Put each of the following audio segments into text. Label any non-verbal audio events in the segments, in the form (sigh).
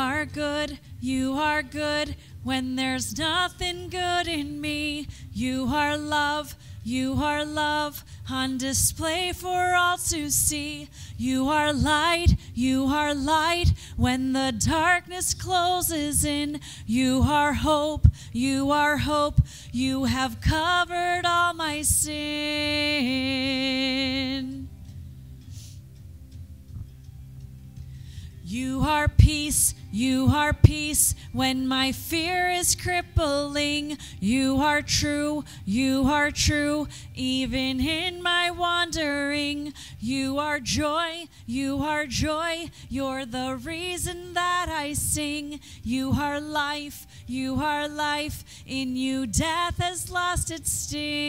You are good, you are good when there's nothing good in me. You are love, you are love on display for all to see. You are light, you are light when the darkness closes in. You are hope, you are hope. You have covered all my sin. You are peace, you are peace when my fear is crippling. You are true, you are true, even in my wandering. You are joy, you are joy, you're the reason that I sing. You are life, you are life, in you death has lost its sting.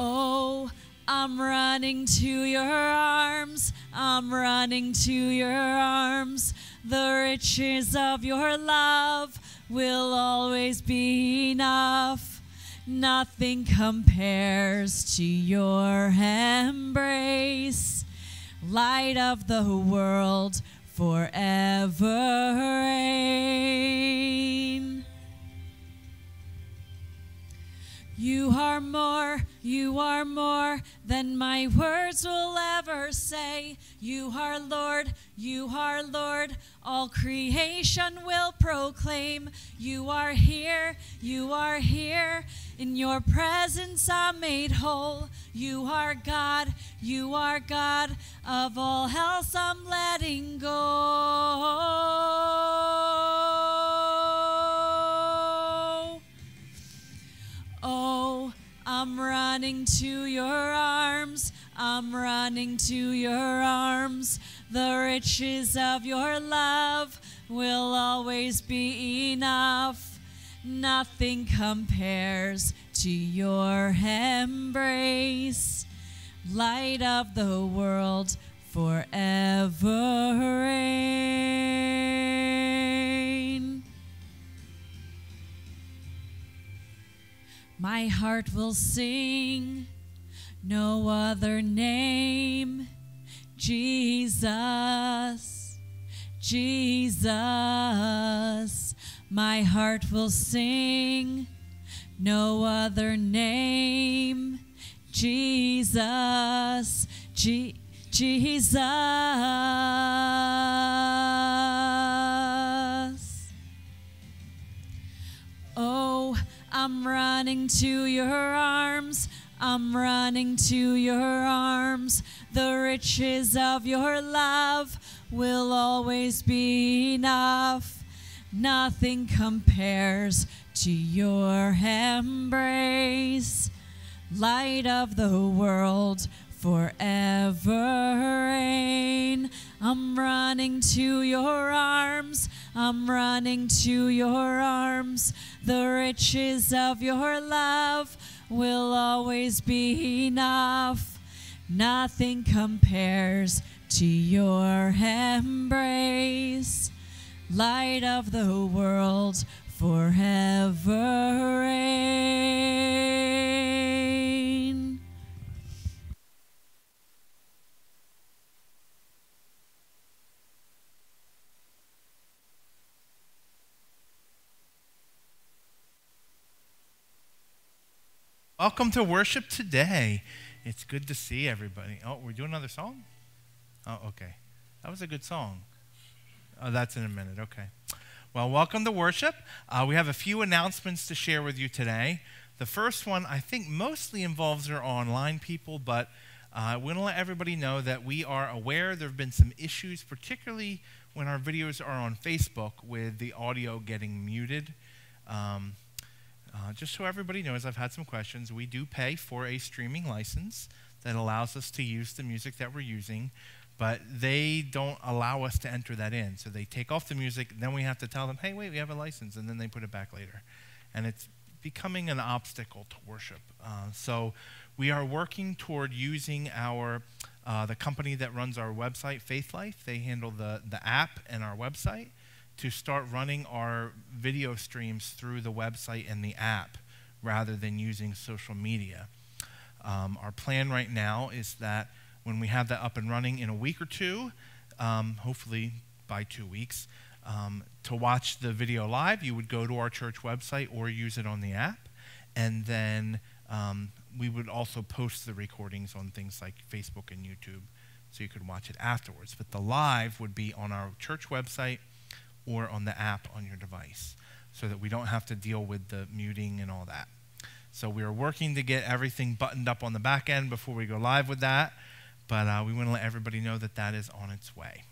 Oh, I'm running to your arms. I'm running to your arms. The riches of your love will always be enough. Nothing compares to your embrace. Light of the world forever reign. You are more, you are more than my words will ever say. You are Lord, you are Lord, all creation will proclaim. You are here, you are here, in your presence I'm made whole. You are God, you are God, of all else I'm letting go. Oh, I'm running to your arms. I'm running to your arms. The riches of your love will always be enough. Nothing compares to your embrace. Light of the world forever reign. My heart will sing no other name, Jesus, Jesus. My heart will sing no other name, Jesus, Je- Jesus. Oh, I'm running to your arms. I'm running to your arms. The riches of your love will always be enough. Nothing compares to your embrace. Light of the world forever reign. I'm running to your arms. I'm running to your arms. The riches of your love will always be enough. Nothing compares to your embrace. Light of the world forever reign. Welcome to worship today. It's good to see everybody. Oh, we're doing another song? Oh, okay. That was a good song. Oh, that's in a minute. Okay. Well, welcome to worship. Uh, we have a few announcements to share with you today. The first one, I think, mostly involves our online people, but uh, I want to let everybody know that we are aware there have been some issues, particularly when our videos are on Facebook, with the audio getting muted. Um, uh, just so everybody knows, I've had some questions. We do pay for a streaming license that allows us to use the music that we're using, but they don't allow us to enter that in. So they take off the music, then we have to tell them, hey, wait, we have a license, and then they put it back later. And it's becoming an obstacle to worship. Uh, so we are working toward using our uh, the company that runs our website, Faithlife. They handle the, the app and our website to start running our video streams through the website and the app rather than using social media. Um, our plan right now is that when we have that up and running in a week or two, um, hopefully by two weeks, um, to watch the video live, you would go to our church website or use it on the app. And then um, we would also post the recordings on things like Facebook and YouTube so you could watch it afterwards. But the live would be on our church website or on the app on your device so that we don't have to deal with the muting and all that. So we are working to get everything buttoned up on the back end before we go live with that, but uh, we want to let everybody know that that is on its way.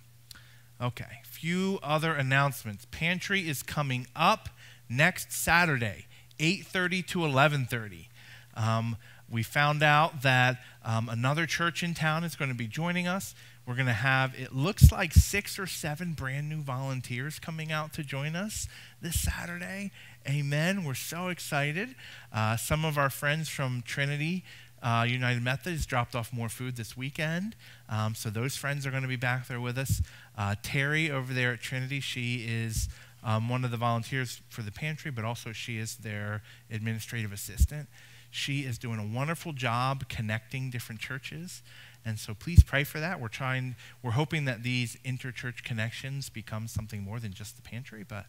Okay, few other announcements. Pantry is coming up next Saturday, 8:30 to 11:30. Um, we found out that um, another church in town is going to be joining us. We're going to have, it looks like six or seven brand new volunteers coming out to join us this Saturday. Amen. We're so excited. Uh, some of our friends from Trinity uh, United Methodist dropped off more food this weekend. Um, so those friends are going to be back there with us. Uh, Terry over there at Trinity, she is um, one of the volunteers for the pantry, but also she is their administrative assistant. She is doing a wonderful job connecting different churches. And so please pray for that. We're trying, we're hoping that these interchurch connections become something more than just the pantry, but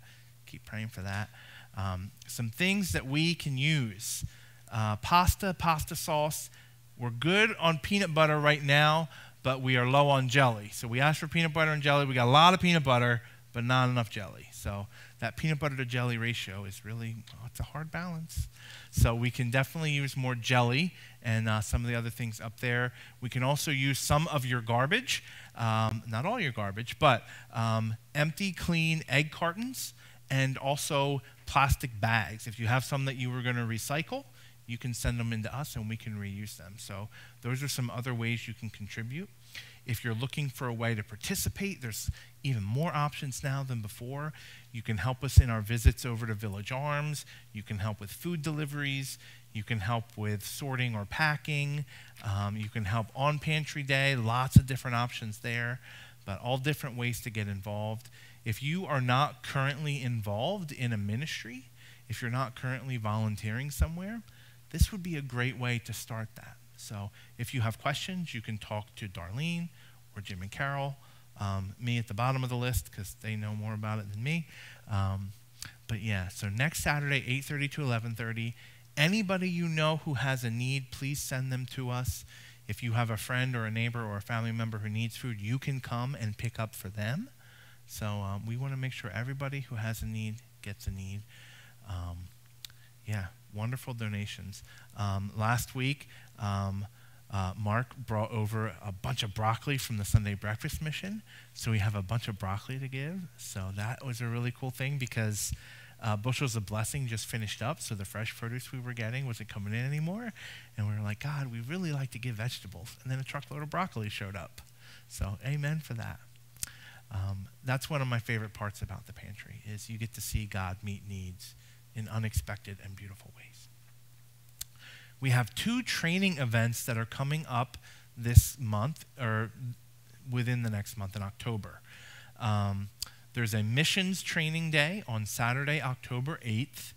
keep praying for that. Um, some things that we can use uh, pasta, pasta sauce. We're good on peanut butter right now, but we are low on jelly. So we asked for peanut butter and jelly. We got a lot of peanut butter, but not enough jelly. So that peanut butter to jelly ratio is really, well, it's a hard balance. So we can definitely use more jelly and uh, some of the other things up there. We can also use some of your garbage, um, not all your garbage, but um, empty, clean egg cartons and also plastic bags. If you have some that you were going to recycle, you can send them into us and we can reuse them. So those are some other ways you can contribute. If you're looking for a way to participate, there's even more options now than before. You can help us in our visits over to Village Arms. You can help with food deliveries. You can help with sorting or packing. Um, you can help on Pantry Day. Lots of different options there, but all different ways to get involved. If you are not currently involved in a ministry, if you're not currently volunteering somewhere, this would be a great way to start that. So if you have questions, you can talk to Darlene or Jim and Carol, um, me at the bottom of the list because they know more about it than me. Um, but yeah, so next Saturday, 8:30 to 11:30. Anybody you know who has a need, please send them to us. If you have a friend or a neighbor or a family member who needs food, you can come and pick up for them. So um, we want to make sure everybody who has a need gets a need. Um, yeah, wonderful donations. Um, last week, um, uh, Mark brought over a bunch of broccoli from the Sunday Breakfast Mission. So we have a bunch of broccoli to give. So that was a really cool thing because uh, Bushels of Blessing just finished up. So the fresh produce we were getting wasn't coming in anymore. And we were like, God, we really like to give vegetables. And then a truckload of broccoli showed up. So amen for that. Um, that's one of my favorite parts about the pantry is you get to see God meet needs in unexpected and beautiful ways. We have two training events that are coming up this month, or within the next month in October. Um, there's a missions training day on Saturday, October 8th.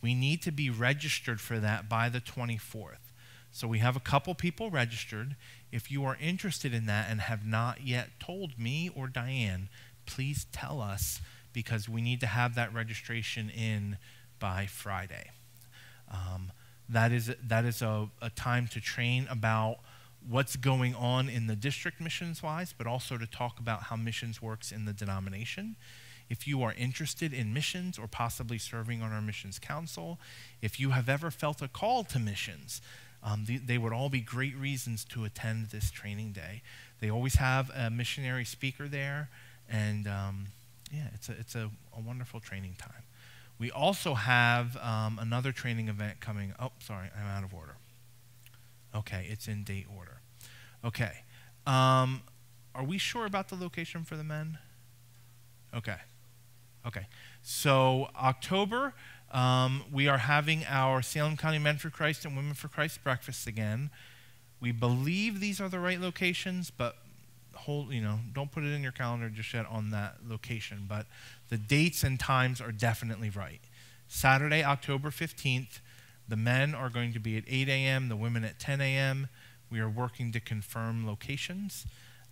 We need to be registered for that by the 24th. So we have a couple people registered. If you are interested in that and have not yet told me or Diane, please tell us because we need to have that registration in by Friday. Um, that is, that is a, a time to train about what's going on in the district missions wise, but also to talk about how missions works in the denomination. If you are interested in missions or possibly serving on our missions council, if you have ever felt a call to missions, um, the, they would all be great reasons to attend this training day. They always have a missionary speaker there, and um, yeah, it's a, it's a, a wonderful training time. We also have um, another training event coming. Oh, sorry, I'm out of order. Okay, it's in date order. Okay. Um, are we sure about the location for the men? Okay. Okay. So, October, um, we are having our Salem County Men for Christ and Women for Christ breakfast again. We believe these are the right locations, but hold, you know, don't put it in your calendar just yet on that location. But the dates and times are definitely right. Saturday, October 15th, The men are going to be at 8 a.m., the women at 10 a.m. We are working to confirm locations.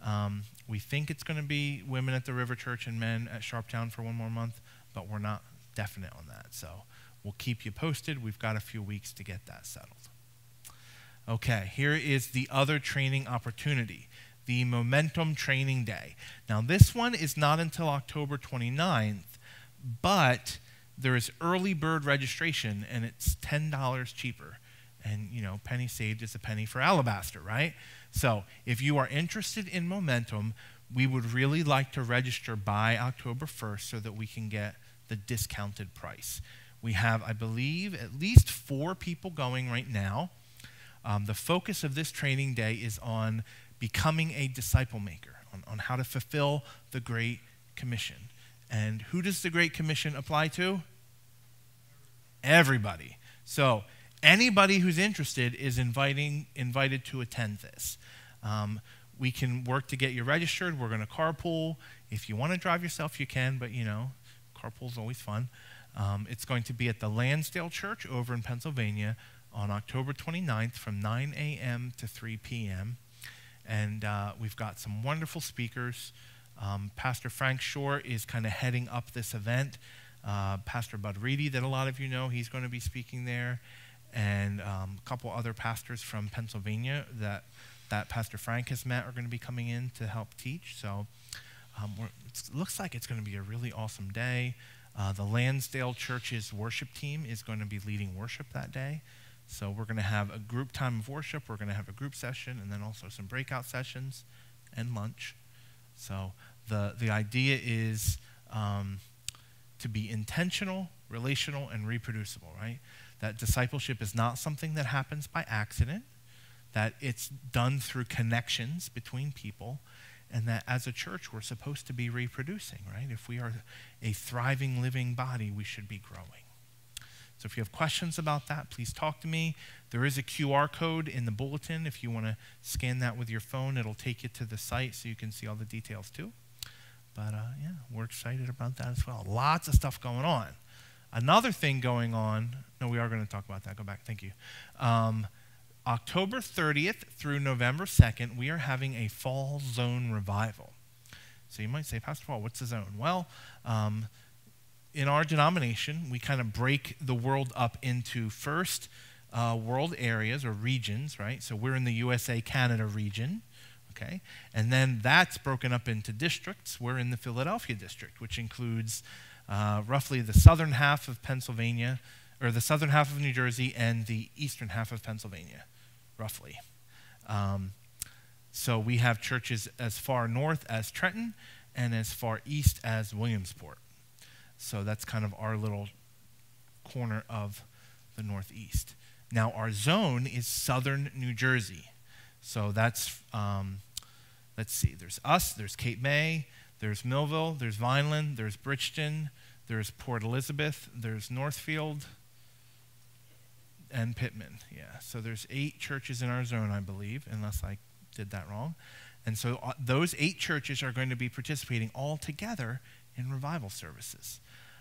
Um, we think it's going to be women at the River Church and men at Sharptown for one more month, but we're not definite on that. So we'll keep you posted. We've got a few weeks to get that settled. Okay, here is the other training opportunity the Momentum Training Day. Now, this one is not until October 29th, but there is early bird registration and it's $10 cheaper. And, you know, penny saved is a penny for alabaster, right? So, if you are interested in momentum, we would really like to register by October 1st so that we can get the discounted price. We have, I believe, at least four people going right now. Um, the focus of this training day is on becoming a disciple maker, on, on how to fulfill the Great Commission. And who does the Great Commission apply to? Everybody. So anybody who's interested is inviting, invited to attend this. Um, we can work to get you registered. We're going to carpool. If you want to drive yourself, you can, but you know, carpool is always fun. Um, it's going to be at the Lansdale Church over in Pennsylvania on October 29th from 9 a.m. to 3 p.m. And uh, we've got some wonderful speakers. Um, Pastor Frank Shore is kind of heading up this event. Uh, Pastor Bud Reedy, that a lot of you know, he's going to be speaking there. And um, a couple other pastors from Pennsylvania that, that Pastor Frank has met are going to be coming in to help teach. So um, it looks like it's going to be a really awesome day. Uh, the Lansdale Church's worship team is going to be leading worship that day. So we're going to have a group time of worship, we're going to have a group session, and then also some breakout sessions and lunch. So the, the idea is um, to be intentional, relational, and reproducible, right? That discipleship is not something that happens by accident, that it's done through connections between people, and that as a church we're supposed to be reproducing, right? If we are a thriving, living body, we should be growing. So if you have questions about that, please talk to me. There is a QR code in the bulletin. If you want to scan that with your phone, it'll take you to the site so you can see all the details too. But uh, yeah, we're excited about that as well. Lots of stuff going on. Another thing going on, no, we are going to talk about that. Go back. Thank you. Um, October 30th through November 2nd, we are having a fall zone revival. So you might say, Pastor Paul, what's the zone? Well, um, in our denomination, we kind of break the world up into first uh, world areas or regions, right? So we're in the USA Canada region, okay? And then that's broken up into districts. We're in the Philadelphia district, which includes uh, roughly the southern half of Pennsylvania, or the southern half of New Jersey, and the eastern half of Pennsylvania, roughly. Um, so we have churches as far north as Trenton and as far east as Williamsport. So that's kind of our little corner of the Northeast. Now, our zone is southern New Jersey. So that's, um, let's see, there's us, there's Cape May, there's Millville, there's Vineland, there's Bridgeton, there's Port Elizabeth, there's Northfield, and Pitman. Yeah, so there's eight churches in our zone, I believe, unless I did that wrong. And so uh, those eight churches are going to be participating all together in revival services.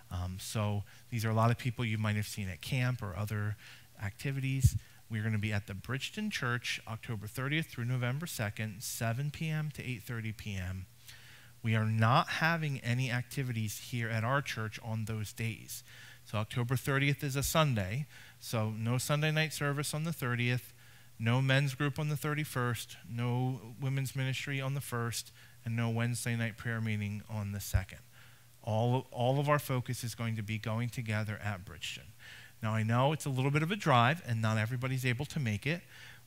Um, so these are a lot of people you might have seen at camp or other activities. We're going to be at the Bridgeton Church October 30th through November 2nd, 7 p.m. to 8:30 p.m. We are not having any activities here at our church on those days. So October 30th is a Sunday, so no Sunday night service on the 30th, no men's group on the 31st, no women's ministry on the 1st, and no Wednesday night prayer meeting on the 2nd all, all of our focus is going to be going together at Bridgeton. Now, I know it's a little bit of a drive, and not everybody's able to make it.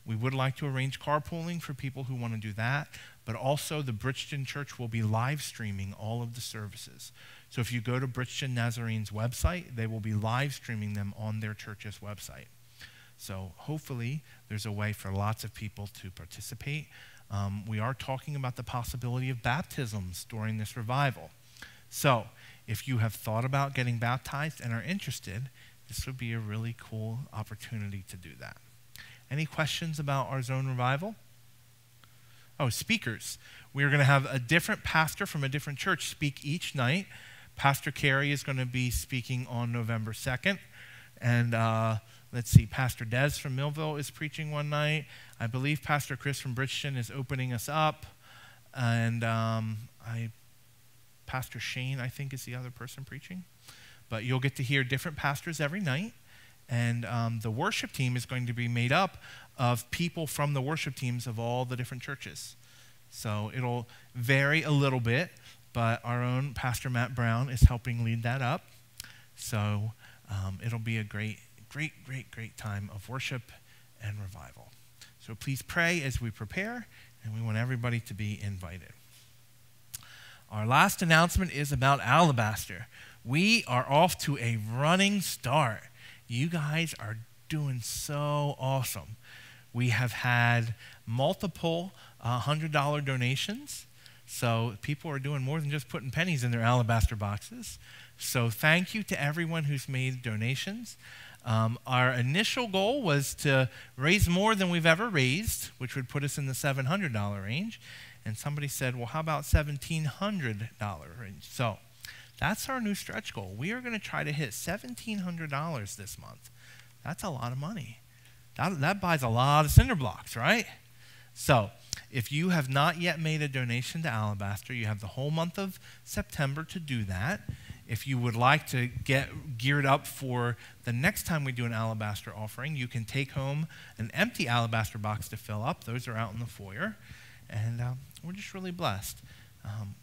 We would like to arrange carpooling for people who want to do that, but also the Bridgeton Church will be live streaming all of the services. So if you go to Bridgeton Nazarene's website, they will be live streaming them on their church's website. So hopefully, there's a way for lots of people to participate. Um, we are talking about the possibility of baptisms during this revival. So, if you have thought about getting baptized and are interested, this would be a really cool opportunity to do that. Any questions about our zone revival? Oh, speakers. We are going to have a different pastor from a different church speak each night. Pastor Carey is going to be speaking on November 2nd, and uh, let's see, Pastor Des from Millville is preaching one night. I believe Pastor Chris from Bridgeton is opening us up. And um, I, Pastor Shane, I think, is the other person preaching. But you'll get to hear different pastors every night. And um, the worship team is going to be made up of people from the worship teams of all the different churches. So it'll vary a little bit, but our own Pastor Matt Brown is helping lead that up. So um, it'll be a great, great, great, great time of worship and revival. So please pray as we prepare, and we want everybody to be invited. Our last announcement is about Alabaster. We are off to a running start. You guys are doing so awesome. We have had multiple uh, $100 donations. So people are doing more than just putting pennies in their alabaster boxes. So thank you to everyone who's made donations. Um, our initial goal was to raise more than we've ever raised, which would put us in the $700 range. And somebody said, well, how about $1,700 range? So that's our new stretch goal. We are going to try to hit $1,700 this month. That's a lot of money. That, that buys a lot of cinder blocks, right? So if you have not yet made a donation to Alabaster, you have the whole month of September to do that. If you would like to get geared up for the next time we do an alabaster offering, you can take home an empty alabaster box to fill up. Those are out in the foyer. And um, we're just really blessed. Um,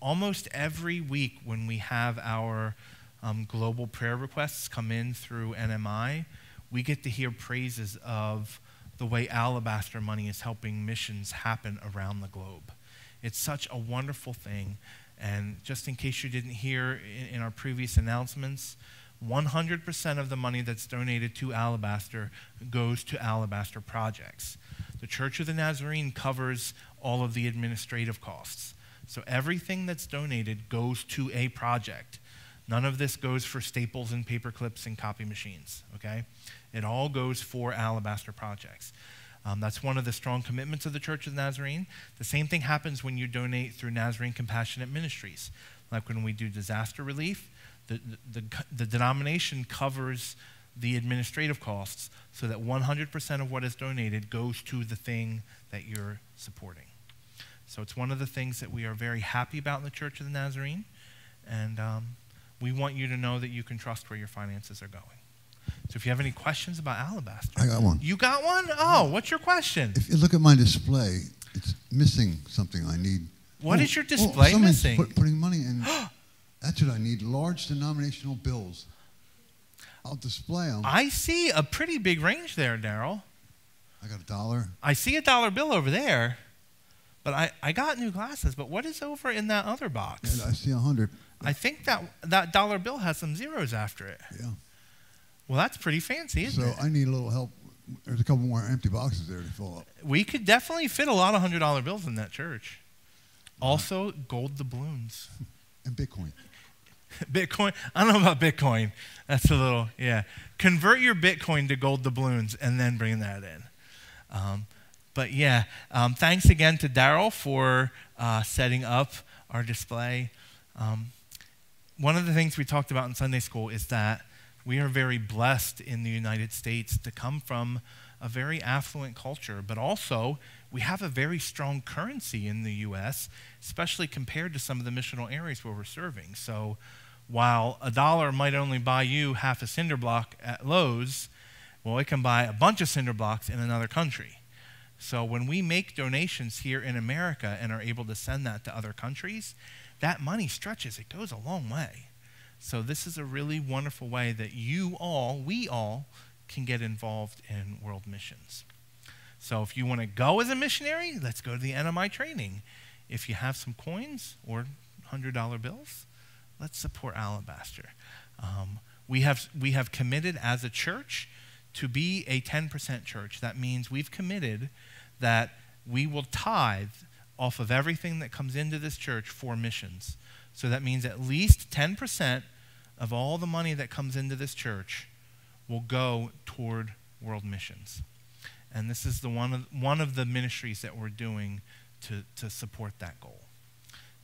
almost every week when we have our um, global prayer requests come in through NMI, we get to hear praises of the way alabaster money is helping missions happen around the globe. It's such a wonderful thing and just in case you didn't hear in, in our previous announcements, 100% of the money that's donated to Alabaster goes to Alabaster projects. The Church of the Nazarene covers all of the administrative costs. So everything that's donated goes to a project. None of this goes for staples and paper clips and copy machines, okay? It all goes for Alabaster projects. Um, that's one of the strong commitments of the Church of the Nazarene. The same thing happens when you donate through Nazarene Compassionate Ministries. Like when we do disaster relief, the, the, the denomination covers the administrative costs so that 100% of what is donated goes to the thing that you're supporting. So it's one of the things that we are very happy about in the Church of the Nazarene. And um, we want you to know that you can trust where your finances are going. So if you have any questions about alabaster, I got one. You got one? Oh, what's your question? If you look at my display, it's missing something I need. What oh, is your display oh, missing? Put, putting money in. (gasps) that's what I need. Large denominational bills. I'll display them. I see a pretty big range there, Daryl. I got a dollar. I see a dollar bill over there, but I, I got new glasses. But what is over in that other box? Yeah, I see a hundred. I think that that dollar bill has some zeros after it. Yeah. Well, that's pretty fancy, isn't so it? So I need a little help. There's a couple more empty boxes there to fill up. We could definitely fit a lot of hundred dollar bills in that church. Also, gold doubloons. (laughs) And Bitcoin. (laughs) Bitcoin. I don't know about Bitcoin. That's a little, yeah. Convert your Bitcoin to gold doubloons and then bring that in. Um, but yeah, um, thanks again to Daryl for uh, setting up our display. Um, one of the things we talked about in Sunday school is that we are very blessed in the United States to come from a very affluent culture, but also we have a very strong currency in the U.S., especially compared to some of the missional areas where we're serving. So while a dollar might only buy you half a cinder block at Lowe's, well, it can buy a bunch of cinder blocks in another country. So when we make donations here in America and are able to send that to other countries, that money stretches. It goes a long way. So, this is a really wonderful way that you all, we all, can get involved in world missions. So, if you want to go as a missionary, let's go to the NMI training. If you have some coins or $100 bills, let's support Alabaster. Um, we, have, we have committed as a church to be a 10% church. That means we've committed that we will tithe off of everything that comes into this church for missions. So that means at least 10% of all the money that comes into this church will go toward world missions. And this is the one of, one of the ministries that we're doing to, to support that goal.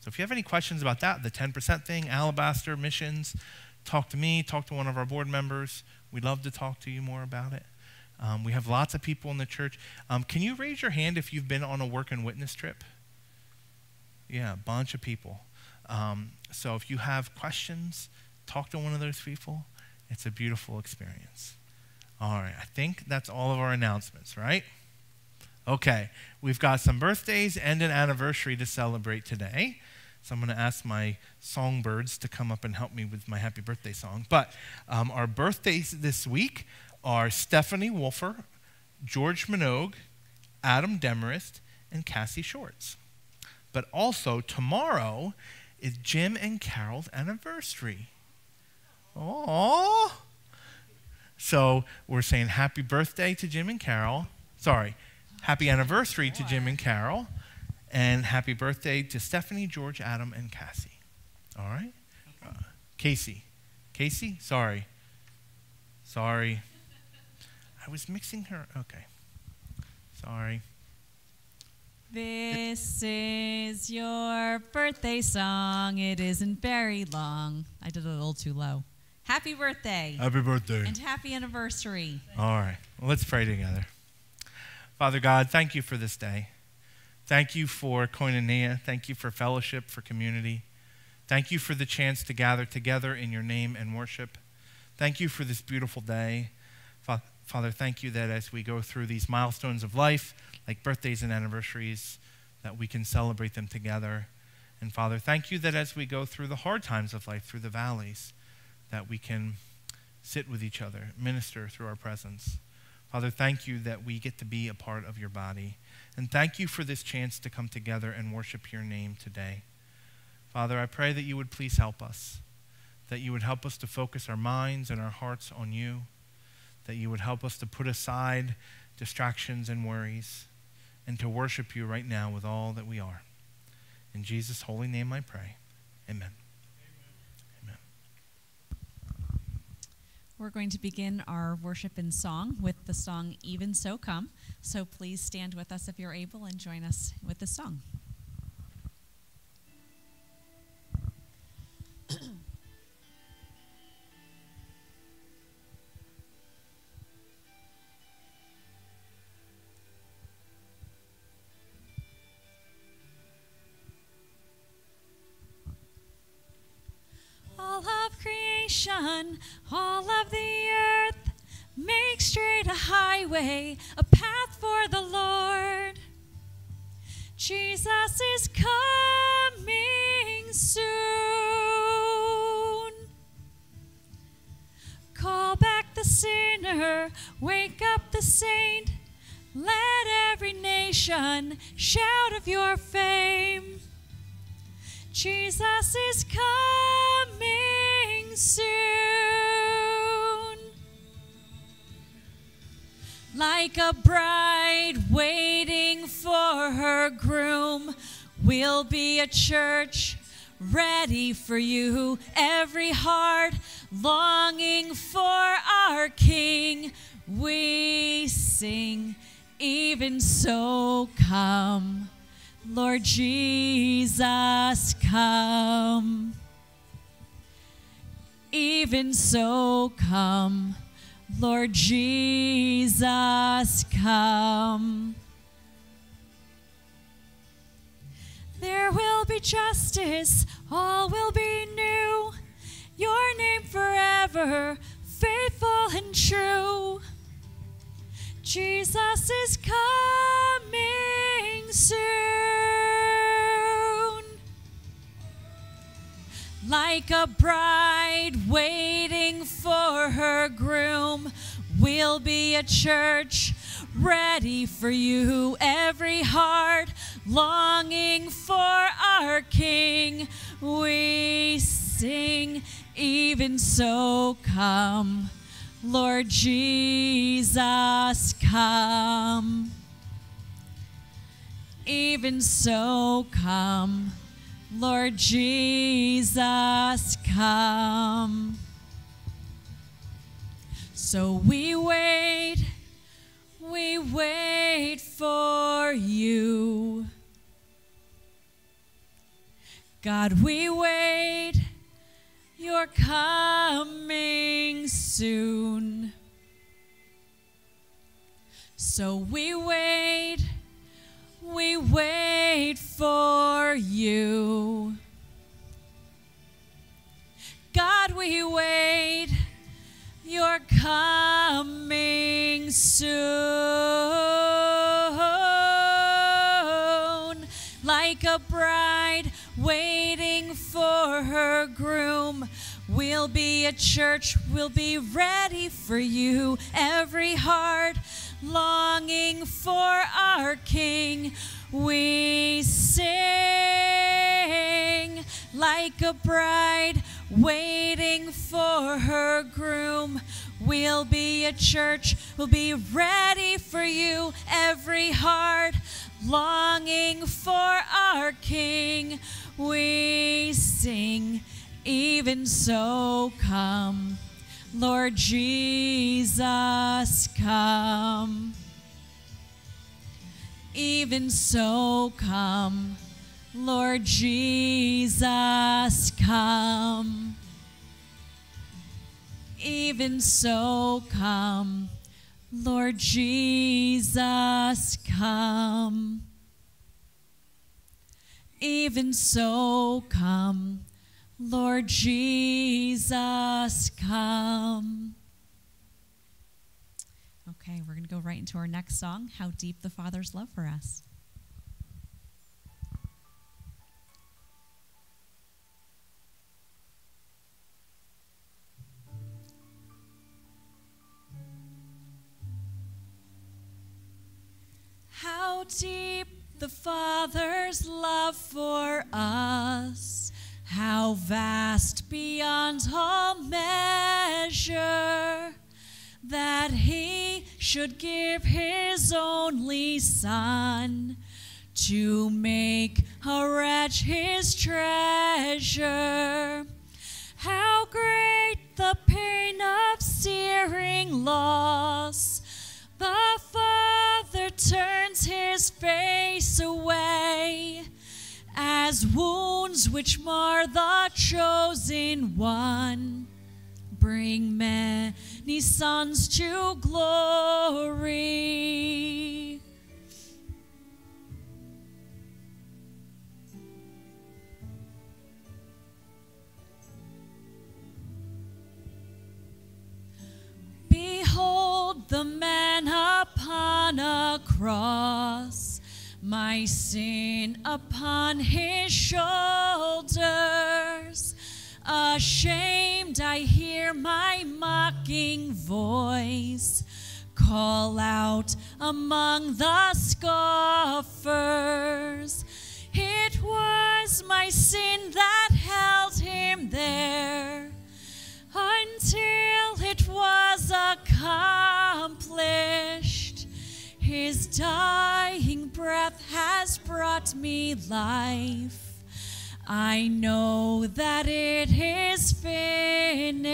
So if you have any questions about that, the 10% thing, Alabaster, missions, talk to me, talk to one of our board members. We'd love to talk to you more about it. Um, we have lots of people in the church. Um, can you raise your hand if you've been on a work and witness trip? Yeah, a bunch of people. Um, so if you have questions, talk to one of those people. It's a beautiful experience. All right, I think that's all of our announcements, right? Okay, we've got some birthdays and an anniversary to celebrate today. So I'm going to ask my songbirds to come up and help me with my happy birthday song. But um, our birthdays this week are Stephanie Wolfer, George Minogue, Adam Demarest, and Cassie Shorts. But also tomorrow is Jim and Carol's anniversary. Oh. So we're saying happy birthday to Jim and Carol. Sorry, happy anniversary to Jim and Carol. And happy birthday to Stephanie, George, Adam, and Cassie. All right? Uh, Casey. Casey? Sorry. Sorry. I was mixing her. Okay. Sorry. This is your birthday song. It isn't very long. I did it a little too low. Happy birthday. Happy birthday. And happy anniversary. All right. Well, let's pray together. Father God, thank you for this day. Thank you for koinonia. Thank you for fellowship, for community. Thank you for the chance to gather together in your name and worship. Thank you for this beautiful day. Father, thank you that as we go through these milestones of life, like birthdays and anniversaries, that we can celebrate them together. And Father, thank you that as we go through the hard times of life, through the valleys, that we can sit with each other, minister through our presence. Father, thank you that we get to be a part of your body. And thank you for this chance to come together and worship your name today. Father, I pray that you would please help us, that you would help us to focus our minds and our hearts on you, that you would help us to put aside distractions and worries, and to worship you right now with all that we are. In Jesus' holy name I pray. Amen. We're going to begin our worship in song with the song Even So Come. So please stand with us if you're able and join us with the song. all of the earth. Make straight a highway, a path for the Lord. Jesus is coming soon. Call back the sinner, wake up the saint. Let every nation shout of your fame. Jesus is coming soon. Like a bride waiting for her groom, we'll be a church ready for you. Every heart longing for our King, we sing, even so come. Lord Jesus, come. Even so, come. Lord Jesus, come. There will be justice, all will be new. Your name forever, faithful and true. Jesus is coming soon. Like a bride waiting for her groom. We'll be a church ready for you. Every heart longing for our King. We sing, even so, come. Lord Jesus, come. Even so, come. Lord Jesus, come. So we wait, we wait for you. God, we wait, you're coming soon. So we wait, we wait for you. God, we wait, you're coming soon. Like a bride waiting for her groom. We'll be a church, we'll be ready for you. Every heart longing for our King. We sing like a bride waiting for her groom. We'll be a church, we'll be ready for you. Every heart longing for our King. We sing, even so, come. Lord Jesus, come. Even so, come. Lord Jesus, come. Even so, come. Lord Jesus, come. Even so, come. Lord Jesus, come. Okay, we're going to go right into our next song How Deep the Father's Love for Us. How deep the Father's love for us, how vast beyond all measure, that He should give His only Son to make a wretch His treasure. How great the pain of searing loss! The Father turns his face away as wounds which mar the chosen one bring many sons to glory. Behold the man upon a cross, my sin upon his shoulders. Ashamed, I hear my mocking voice call out among the scoffers. It was my sin that held him there until it was accomplished. His dying breath has brought me life. I know that it is finished.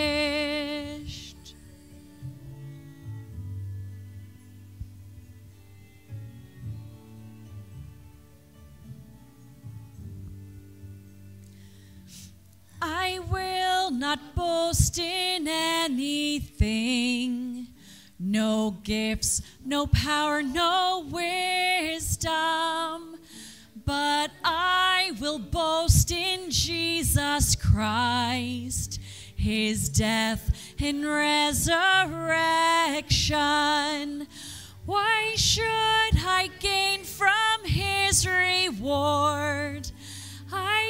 I will not boast in anything. No gifts, no power, no wisdom. But I will boast in Jesus Christ, his death and resurrection. Why should I gain from his reward? I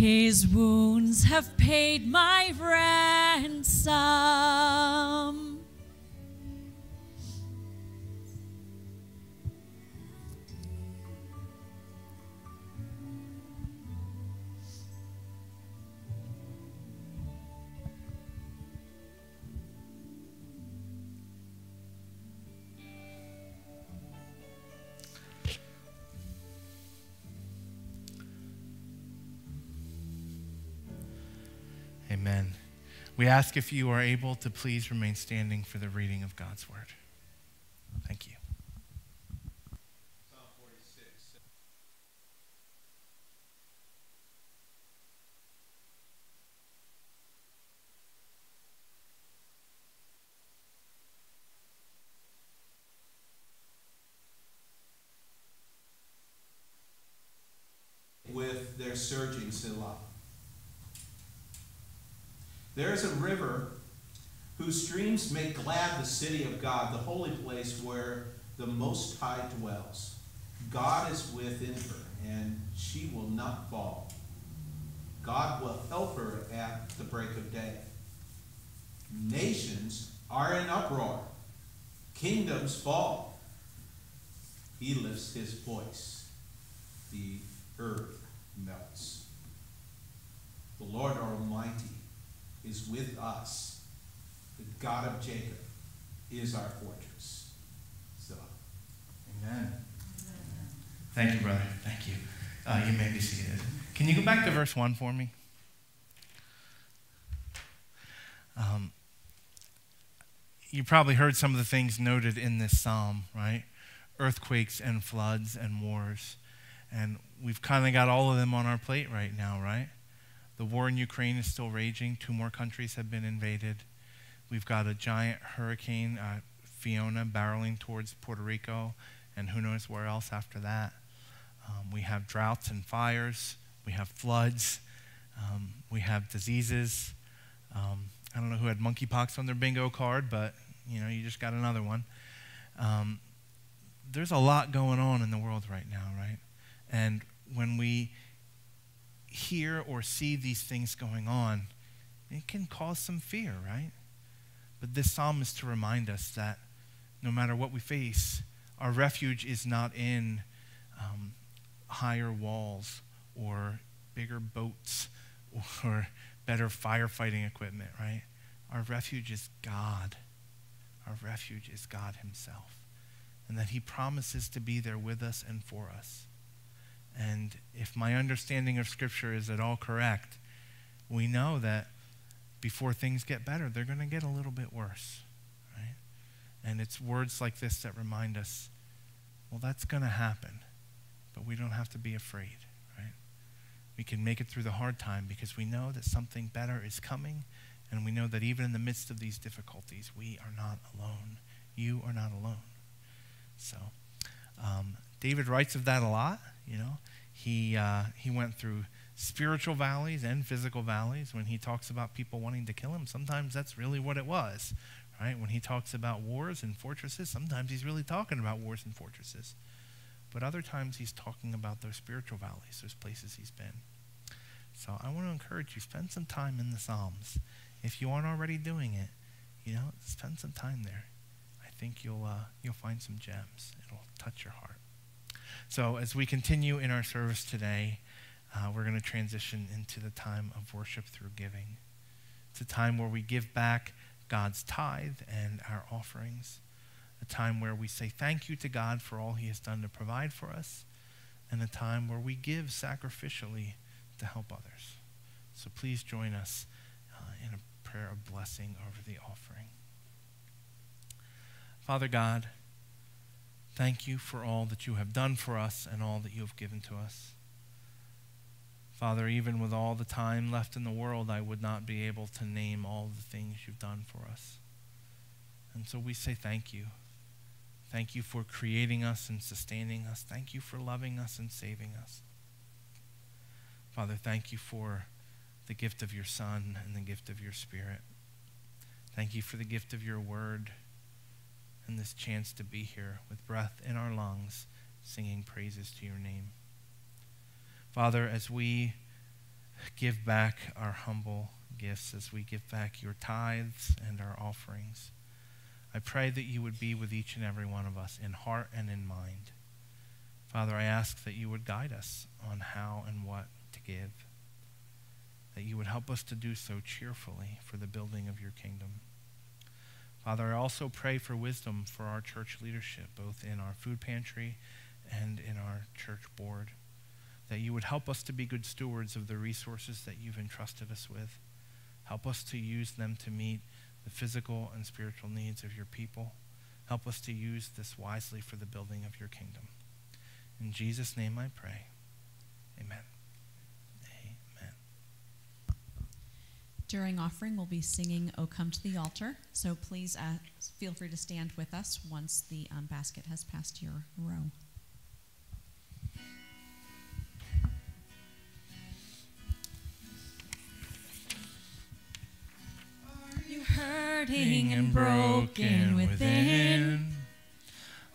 His wounds have paid my ransom. We ask if you are able to please remain standing for the reading of God's word. Thank you. with their surging Selah. There is a river whose streams make glad the city of God, the holy place where the Most High dwells. God is within her, and she will not fall. God will help her at the break of day. Nations are in uproar, kingdoms fall. He lifts his voice. The earth melts. The Lord Almighty is with us. The God of Jacob is our fortress. So, amen. Thank you, brother. Thank you. Uh, you may be seated. Can you go back to verse 1 for me? Um, you probably heard some of the things noted in this psalm, right? Earthquakes and floods and wars. And we've kind of got all of them on our plate right now, right? The war in Ukraine is still raging. Two more countries have been invaded. We've got a giant hurricane, uh, Fiona, barreling towards Puerto Rico, and who knows where else after that. Um, we have droughts and fires. We have floods. Um, we have diseases. Um, I don't know who had monkeypox on their bingo card, but you know, you just got another one. Um, there's a lot going on in the world right now, right? And when we hear or see these things going on, it can cause some fear, right? But this psalm is to remind us that no matter what we face, our refuge is not in um, higher walls or bigger boats (laughs) or better firefighting equipment, right? Our refuge is God. Our refuge is God Himself. And that He promises to be there with us and for us. And if my understanding of Scripture is at all correct, we know that before things get better, they're going to get a little bit worse. Right? And it's words like this that remind us well, that's going to happen, but we don't have to be afraid. Right? We can make it through the hard time because we know that something better is coming, and we know that even in the midst of these difficulties, we are not alone. You are not alone. So, um, David writes of that a lot. You know, he, uh, he went through spiritual valleys and physical valleys. When he talks about people wanting to kill him, sometimes that's really what it was, right? When he talks about wars and fortresses, sometimes he's really talking about wars and fortresses. But other times he's talking about those spiritual valleys, those places he's been. So I want to encourage you, spend some time in the Psalms. If you aren't already doing it, you know, spend some time there. I think you'll, uh, you'll find some gems. It'll touch your heart. So, as we continue in our service today, uh, we're going to transition into the time of worship through giving. It's a time where we give back God's tithe and our offerings, a time where we say thank you to God for all He has done to provide for us, and a time where we give sacrificially to help others. So, please join us uh, in a prayer of blessing over the offering. Father God, Thank you for all that you have done for us and all that you have given to us. Father, even with all the time left in the world, I would not be able to name all the things you've done for us. And so we say thank you. Thank you for creating us and sustaining us. Thank you for loving us and saving us. Father, thank you for the gift of your Son and the gift of your Spirit. Thank you for the gift of your word and this chance to be here with breath in our lungs, singing praises to your name. Father, as we give back our humble gifts, as we give back your tithes and our offerings, I pray that you would be with each and every one of us in heart and in mind. Father, I ask that you would guide us on how and what to give, that you would help us to do so cheerfully for the building of your kingdom. Father, I also pray for wisdom for our church leadership, both in our food pantry and in our church board, that you would help us to be good stewards of the resources that you've entrusted us with. Help us to use them to meet the physical and spiritual needs of your people. Help us to use this wisely for the building of your kingdom. In Jesus' name I pray. Amen. During offering, we'll be singing O Come to the Altar. So please uh, feel free to stand with us once the um, basket has passed your row. You hurting and broken within,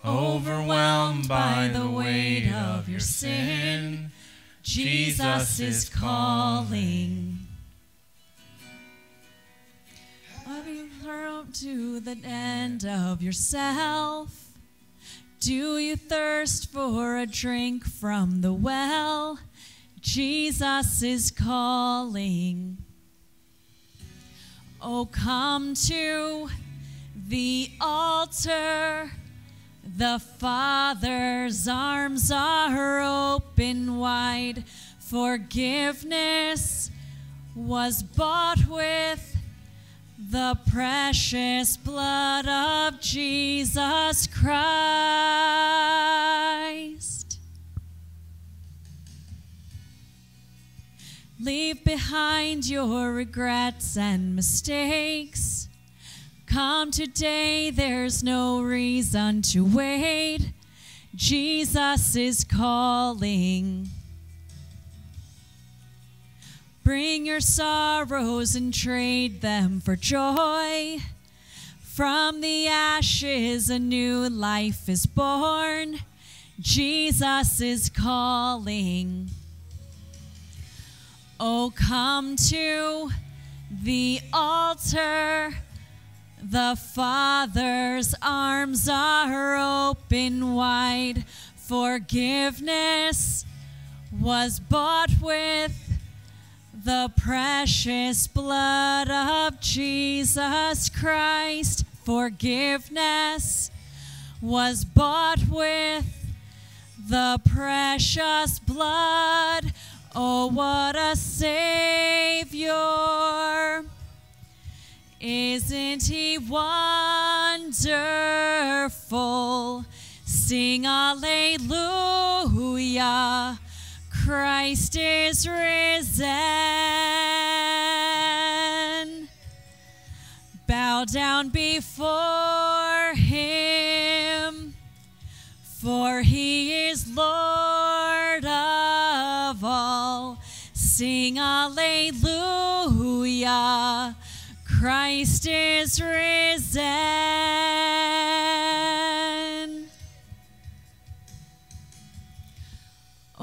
overwhelmed by the weight of your sin. Jesus is calling. To the end of yourself? Do you thirst for a drink from the well? Jesus is calling. Oh, come to the altar. The Father's arms are open wide. Forgiveness was bought with the precious blood of Jesus Christ. Leave behind your regrets and mistakes. Come today, there's no reason to wait. Jesus is calling. Bring your sorrows and trade them for joy. From the ashes, a new life is born. Jesus is calling. Oh, come to the altar. The Father's arms are open wide. Forgiveness was bought with the precious blood of Jesus Christ. Forgiveness was bought with the precious blood Oh, what a Savior! Isn't He wonderful? Sing Alleluia! Christ is risen. Bow down before Him, for He is Lord of all. Sing Alleluia, Christ is risen.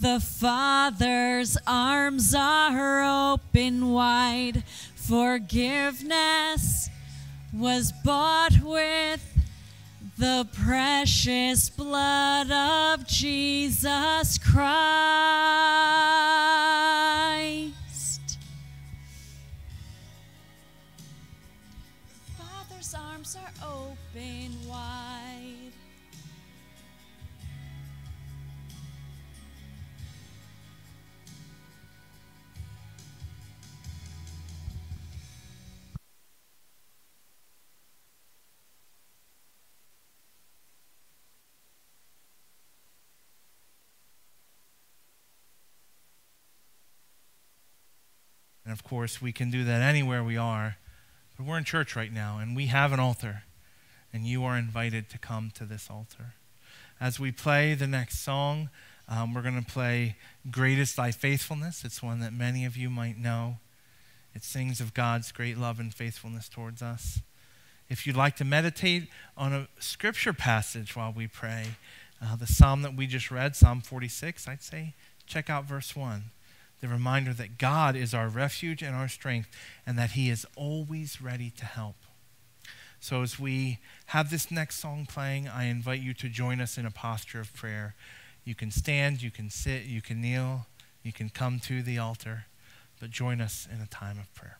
The Father's arms are open wide. Forgiveness was bought with the precious blood of Jesus Christ. Father's arms are open And of course, we can do that anywhere we are. But we're in church right now, and we have an altar, and you are invited to come to this altar. As we play the next song, um, we're going to play Great Is Thy Faithfulness. It's one that many of you might know. It sings of God's great love and faithfulness towards us. If you'd like to meditate on a scripture passage while we pray, uh, the psalm that we just read, Psalm 46, I'd say check out verse 1 the reminder that God is our refuge and our strength and that He is always ready to help. So as we have this next song playing, I invite you to join us in a posture of prayer. You can stand, you can sit, you can kneel, you can come to the altar, but join us in a time of prayer.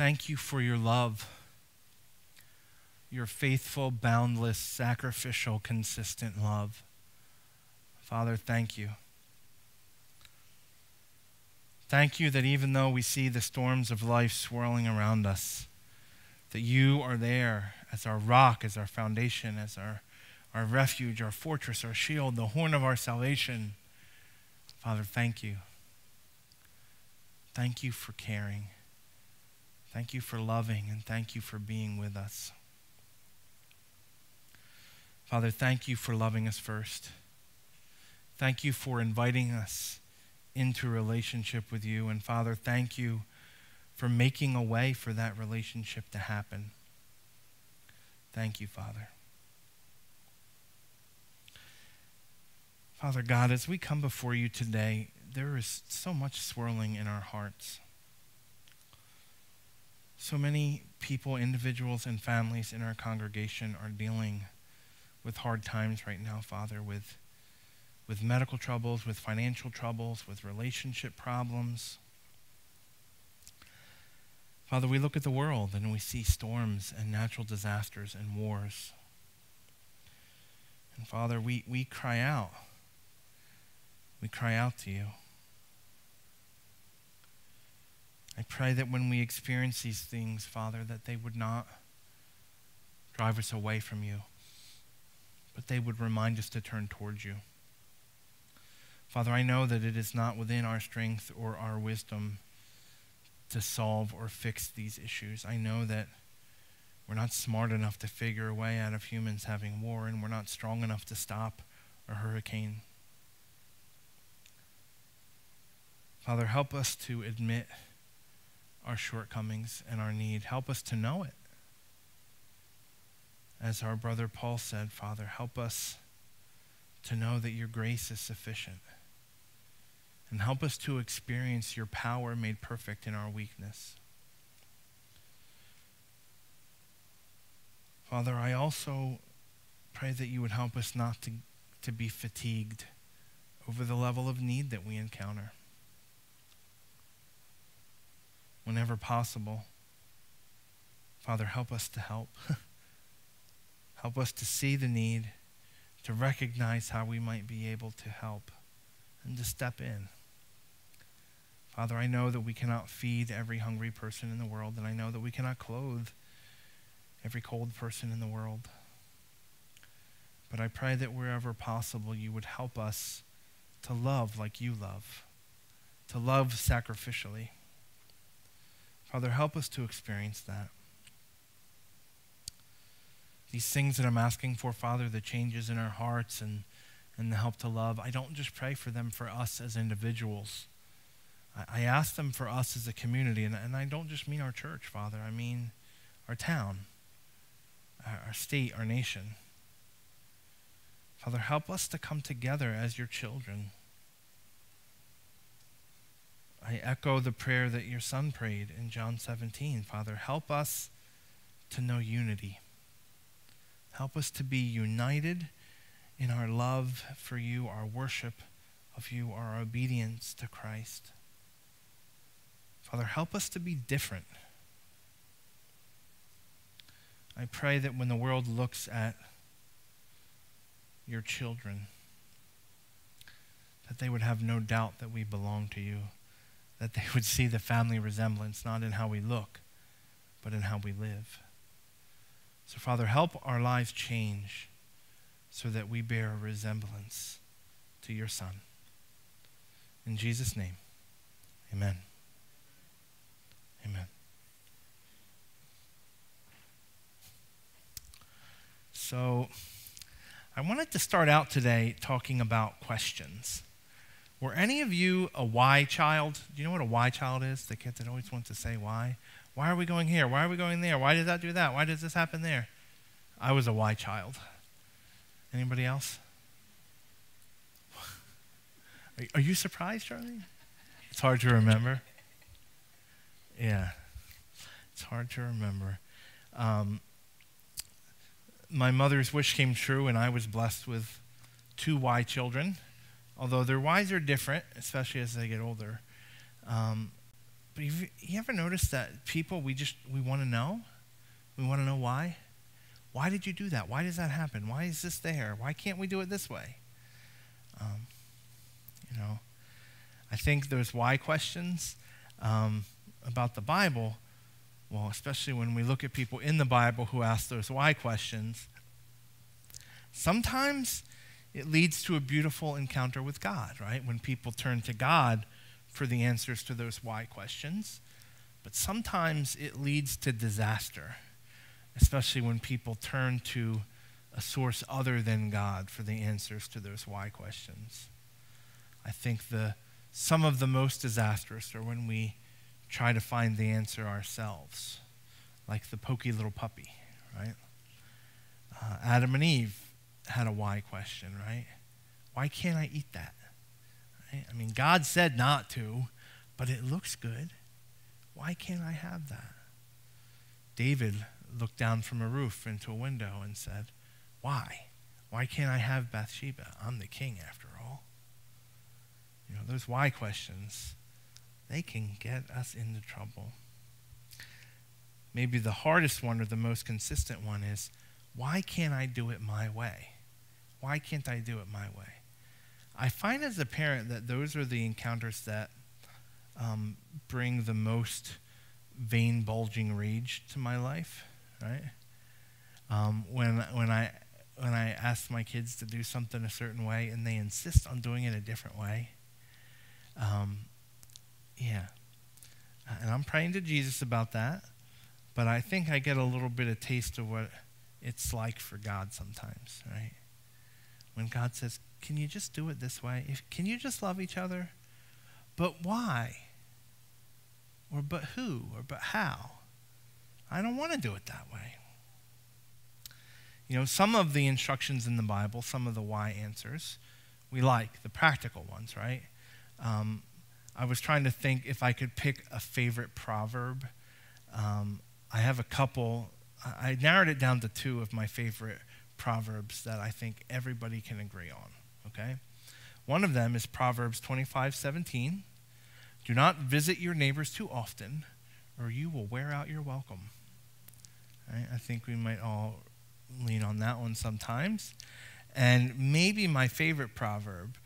Thank you for your love, your faithful, boundless, sacrificial, consistent love. Father, thank you. Thank you that even though we see the storms of life swirling around us, that you are there as our rock, as our foundation, as our, our refuge, our fortress, our shield, the horn of our salvation. Father, thank you. Thank you for caring. Thank you for loving and thank you for being with us. Father, thank you for loving us first. Thank you for inviting us into relationship with you. And Father, thank you for making a way for that relationship to happen. Thank you, Father. Father God, as we come before you today, there is so much swirling in our hearts. So many people, individuals, and families in our congregation are dealing with hard times right now, Father, with, with medical troubles, with financial troubles, with relationship problems. Father, we look at the world and we see storms and natural disasters and wars. And Father, we, we cry out. We cry out to you. I pray that when we experience these things, Father, that they would not drive us away from you, but they would remind us to turn towards you. Father, I know that it is not within our strength or our wisdom to solve or fix these issues. I know that we're not smart enough to figure a way out of humans having war, and we're not strong enough to stop a hurricane. Father, help us to admit our shortcomings and our need. Help us to know it. As our brother Paul said, Father, help us to know that your grace is sufficient. And help us to experience your power made perfect in our weakness. Father, I also pray that you would help us not to, to be fatigued over the level of need that we encounter whenever possible. Father, help us to help. (laughs) help us to see the need, to recognize how we might be able to help, and to step in. Father, I know that we cannot feed every hungry person in the world, and I know that we cannot clothe every cold person in the world. But I pray that wherever possible, you would help us to love like you love, to love sacrificially. Father, help us to experience that. These things that I'm asking for, Father, the changes in our hearts and, and the help to love, I don't just pray for them for us as individuals. I, I ask them for us as a community, and, and I don't just mean our church, Father. I mean our town, our, our state, our nation. Father, help us to come together as your children I echo the prayer that your son prayed in John 17. Father, help us to know unity. Help us to be united in our love for you, our worship of you, our obedience to Christ. Father, help us to be different. I pray that when the world looks at your children, that they would have no doubt that we belong to you that they would see the family resemblance not in how we look, but in how we live. So, Father, help our lives change so that we bear a resemblance to your Son. In Jesus' name, amen. Amen. So, I wanted to start out today talking about questions. Were any of you a why child? Do you know what a why child is? The kid that always wants to say why. Why are we going here? Why are we going there? Why does that do that? Why does this happen there? I was a why child. Anybody else? Are you surprised, Charlie? It's hard to remember. Yeah, it's hard to remember. Um, my mother's wish came true, and I was blessed with two Y children although their whys are different, especially as they get older. Um, but you, you ever noticed that people, we just, we want to know? We want to know why? Why did you do that? Why does that happen? Why is this there? Why can't we do it this way? Um, you know, I think those why questions um, about the Bible, well, especially when we look at people in the Bible who ask those why questions, sometimes it leads to a beautiful encounter with God, right? When people turn to God for the answers to those why questions. But sometimes it leads to disaster, especially when people turn to a source other than God for the answers to those why questions. I think the, some of the most disastrous are when we try to find the answer ourselves, like the pokey little puppy, right? Uh, Adam and Eve had a why question, right? Why can't I eat that? Right? I mean, God said not to, but it looks good. Why can't I have that? David looked down from a roof into a window and said, Why? Why can't I have Bathsheba? I'm the king after all. You know, those why questions, they can get us into trouble. Maybe the hardest one or the most consistent one is why can't I do it my way? Why can't I do it my way? I find as a parent that those are the encounters that um, bring the most vein bulging rage to my life, right? Um, when, when, I, when I ask my kids to do something a certain way and they insist on doing it a different way, um, yeah. And I'm praying to Jesus about that, but I think I get a little bit of taste of what it's like for God sometimes, right? When God says, Can you just do it this way? If, can you just love each other? But why? Or but who? Or but how? I don't want to do it that way. You know, some of the instructions in the Bible, some of the why answers, we like, the practical ones, right? Um, I was trying to think if I could pick a favorite proverb. Um, I have a couple. I narrowed it down to two of my favorite proverbs that I think everybody can agree on. Okay? One of them is Proverbs 25 17. Do not visit your neighbors too often, or you will wear out your welcome. Right? I think we might all lean on that one sometimes. And maybe my favorite proverb,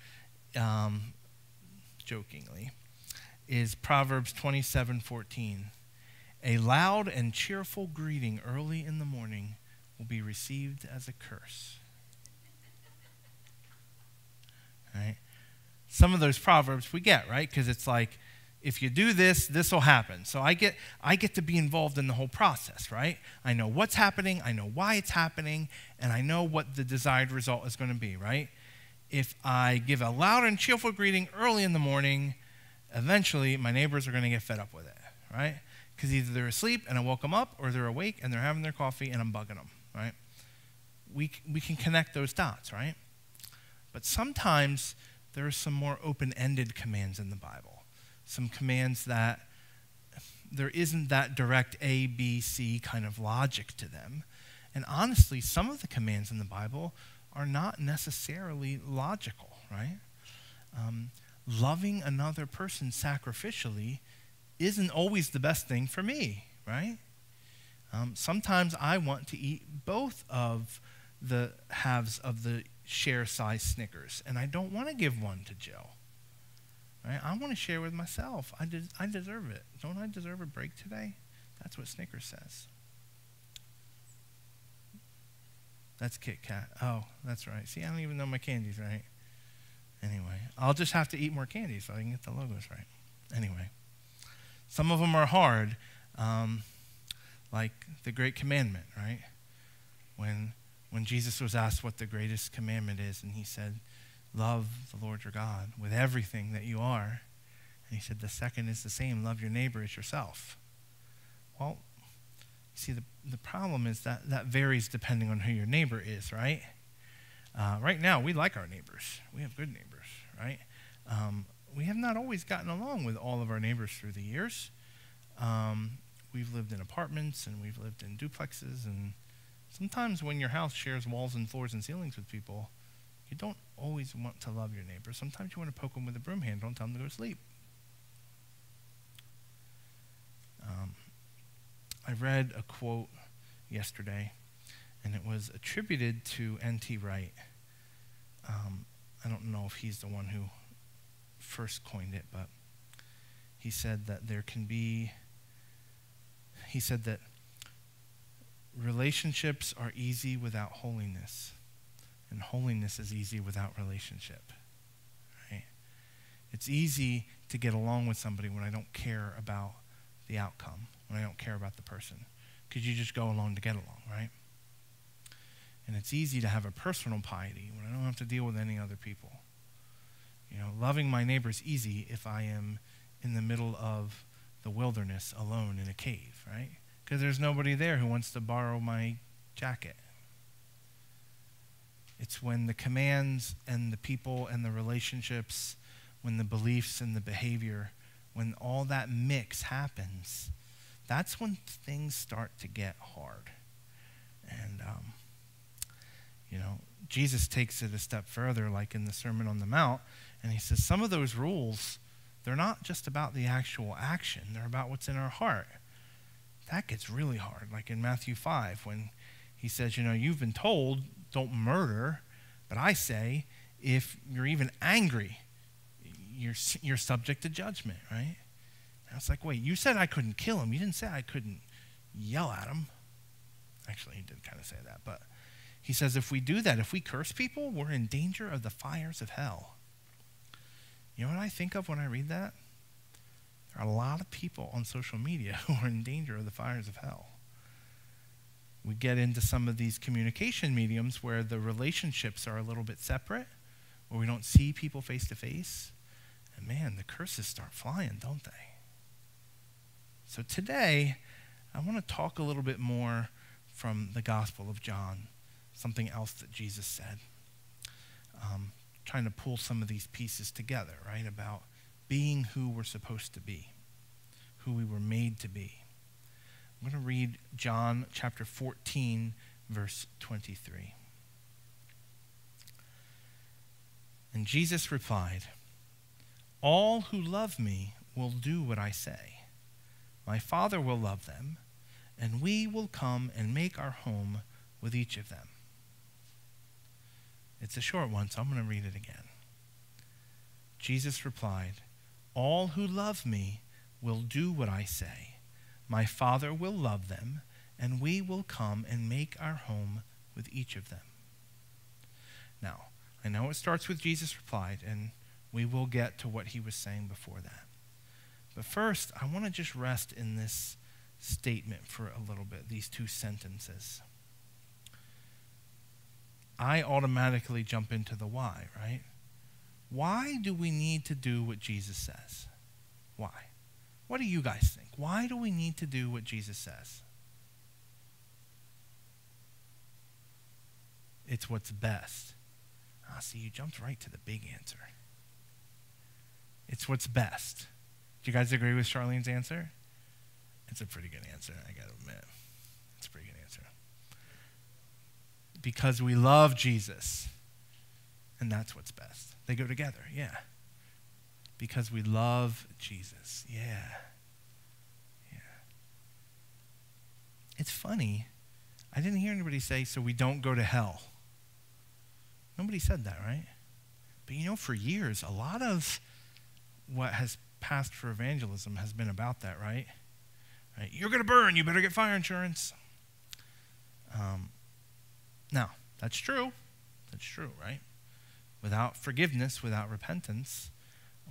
um, jokingly, is Proverbs 27 14. A loud and cheerful greeting early in the morning will be received as a curse. Right? Some of those proverbs we get, right? Because it's like, if you do this, this will happen. So I get, I get to be involved in the whole process, right? I know what's happening, I know why it's happening, and I know what the desired result is going to be, right? If I give a loud and cheerful greeting early in the morning, eventually my neighbors are going to get fed up with it, right? Because either they're asleep and I woke them up, or they're awake and they're having their coffee and I'm bugging them, right? We, we can connect those dots, right? But sometimes there are some more open ended commands in the Bible, some commands that there isn't that direct A, B, C kind of logic to them. And honestly, some of the commands in the Bible are not necessarily logical, right? Um, loving another person sacrificially isn't always the best thing for me, right? Um, sometimes I want to eat both of the halves of the share size Snickers, and I don't want to give one to Jill. Right? I want to share with myself. I, des- I deserve it. Don't I deserve a break today? That's what Snickers says. That's Kit Kat. Oh, that's right. See, I don't even know my candies, right? Anyway, I'll just have to eat more candy so I can get the logos right. Anyway, some of them are hard, um, like the Great Commandment, right? When, when Jesus was asked what the greatest commandment is, and he said, Love the Lord your God with everything that you are. And he said, The second is the same love your neighbor as yourself. Well, you see, the, the problem is that that varies depending on who your neighbor is, right? Uh, right now, we like our neighbors. We have good neighbors, right? Um, we have not always gotten along with all of our neighbors through the years. Um, we've lived in apartments and we've lived in duplexes, and sometimes when your house shares walls and floors and ceilings with people, you don't always want to love your neighbor. Sometimes you want to poke them with a broom handle and tell them to go to sleep. Um, I read a quote yesterday and it was attributed to N.T. Wright. Um, I don't know if he's the one who first coined it, but he said that there can be, he said that relationships are easy without holiness, and holiness is easy without relationship. Right? It's easy to get along with somebody when I don't care about the outcome, when I don't care about the person, because you just go along to get along, right? And it's easy to have a personal piety when I don't have to deal with any other people. You know, loving my neighbor is easy if I am in the middle of the wilderness alone in a cave, right? Because there's nobody there who wants to borrow my jacket. It's when the commands and the people and the relationships, when the beliefs and the behavior, when all that mix happens, that's when things start to get hard. And, um, you know, Jesus takes it a step further, like in the Sermon on the Mount, And he says some of those rules, they're not just about the actual action, they're about what's in our heart. That gets really hard. Like in Matthew 5, when he says, You know, you've been told, don't murder, but I say, if you're even angry, you're, you're subject to judgment, right? And it's like, wait, you said I couldn't kill him. You didn't say I couldn't yell at him. Actually, he did kind of say that, but he says if we do that, if we curse people, we're in danger of the fires of hell. You know what I think of when I read that? There are a lot of people on social media (laughs) who are in danger of the fires of hell. We get into some of these communication mediums where the relationships are a little bit separate, where we don't see people face to face. And man, the curses start flying, don't they? So today, I want to talk a little bit more from the Gospel of John, something else that Jesus said. Um, trying to pull some of these pieces together, right? About being who we're supposed to be, who we were made to be. I'm going to read John chapter 14, verse 23. And Jesus replied, All who love me will do what I say. My Father will love them, and we will come and make our home with each of them. It's a short one, so I'm going to read it again. Jesus replied, All who love me will do what I say. My Father will love them, and we will come and make our home with each of them. Now, I know it starts with Jesus replied, and we will get to what he was saying before that. But first, I want to just rest in this statement for a little bit, these two sentences. I automatically jump into the why, right? Why do we need to do what Jesus says? Why? What do you guys think? Why do we need to do what Jesus says? It's what's best. Ah, see, you jumped right to the big answer. It's what's best. Do you guys agree with Charlene's answer? It's a pretty good answer, I got to admit. It's pretty good. Because we love Jesus, and that's what's best. They go together, yeah. Because we love Jesus, yeah. Yeah. It's funny. I didn't hear anybody say, so we don't go to hell. Nobody said that, right? But you know, for years, a lot of what has passed for evangelism has been about that, right? right? You're going to burn. You better get fire insurance. Um, now, that's true. That's true, right? Without forgiveness, without repentance,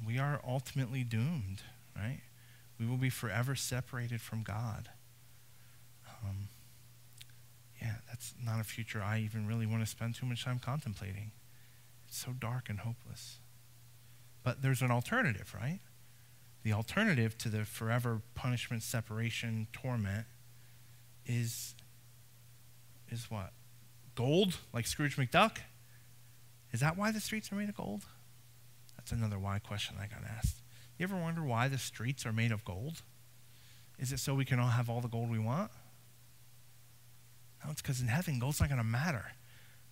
we are ultimately doomed, right? We will be forever separated from God. Um, yeah, that's not a future I even really want to spend too much time contemplating. It's so dark and hopeless. But there's an alternative, right? The alternative to the forever punishment, separation, torment is is what? Gold, like Scrooge McDuck? Is that why the streets are made of gold? That's another why question I got asked. You ever wonder why the streets are made of gold? Is it so we can all have all the gold we want? No, it's because in heaven, gold's not going to matter.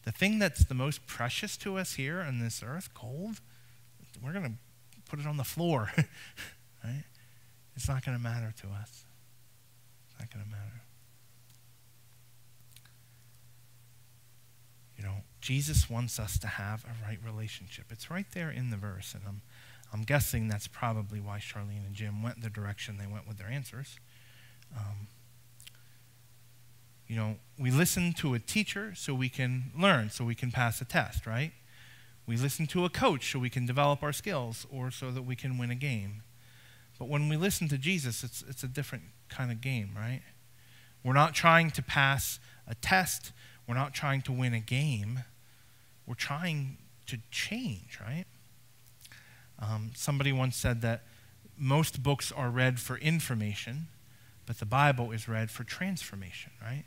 The thing that's the most precious to us here on this earth, gold, we're going to put it on the floor. (laughs) right? It's not going to matter to us. It's not going to matter. You know, Jesus wants us to have a right relationship. It's right there in the verse, and I'm, I'm guessing that's probably why Charlene and Jim went the direction they went with their answers. Um, you know, we listen to a teacher so we can learn, so we can pass a test, right? We listen to a coach so we can develop our skills or so that we can win a game. But when we listen to Jesus, it's, it's a different kind of game, right? We're not trying to pass a test, we're not trying to win a game, we're trying to change, right? Um, somebody once said that most books are read for information, but the Bible is read for transformation, right?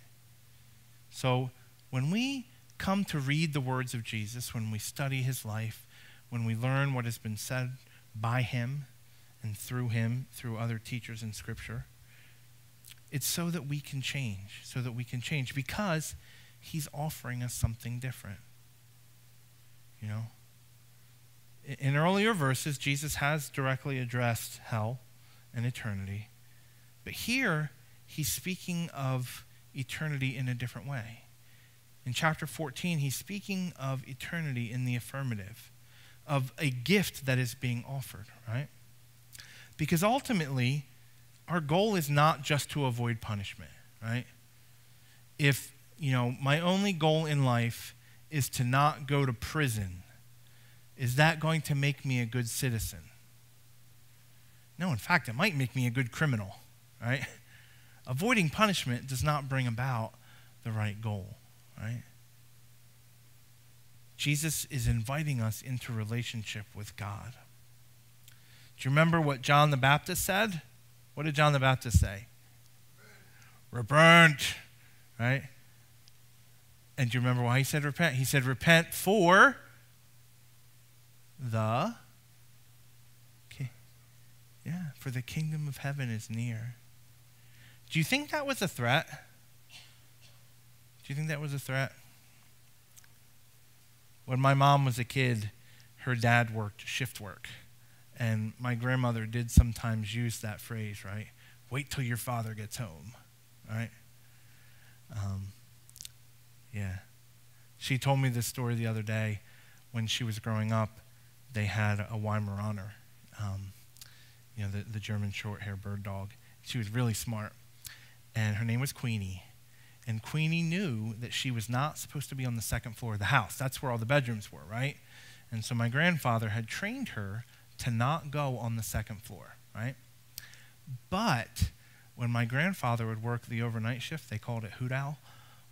So when we come to read the words of Jesus, when we study his life, when we learn what has been said by him and through him, through other teachers in Scripture, it's so that we can change, so that we can change because he's offering us something different. You know? in earlier verses, Jesus has directly addressed hell and eternity. But here, he's speaking of eternity in a different way. In chapter 14, he's speaking of eternity in the affirmative, of a gift that is being offered, right? Because ultimately, our goal is not just to avoid punishment, right? If, you know, my only goal in life is to not go to prison, is that going to make me a good citizen? No, in fact, it might make me a good criminal, right? (laughs) Avoiding punishment does not bring about the right goal, right? Jesus is inviting us into relationship with God. Do you remember what John the Baptist said? What did John the Baptist say? Repent, right? And do you remember why he said repent? He said, Repent for the. Okay. Yeah, for the kingdom of heaven is near. Do you think that was a threat? Do you think that was a threat? When my mom was a kid, her dad worked shift work. And my grandmother did sometimes use that phrase, right? Wait till your father gets home, right? Um, yeah. She told me this story the other day. When she was growing up, they had a Weimaraner, um, you know, the, the German short hair bird dog. She was really smart. And her name was Queenie. And Queenie knew that she was not supposed to be on the second floor of the house. That's where all the bedrooms were, right? And so my grandfather had trained her to not go on the second floor, right? But when my grandfather would work the overnight shift, they called it hoot owl.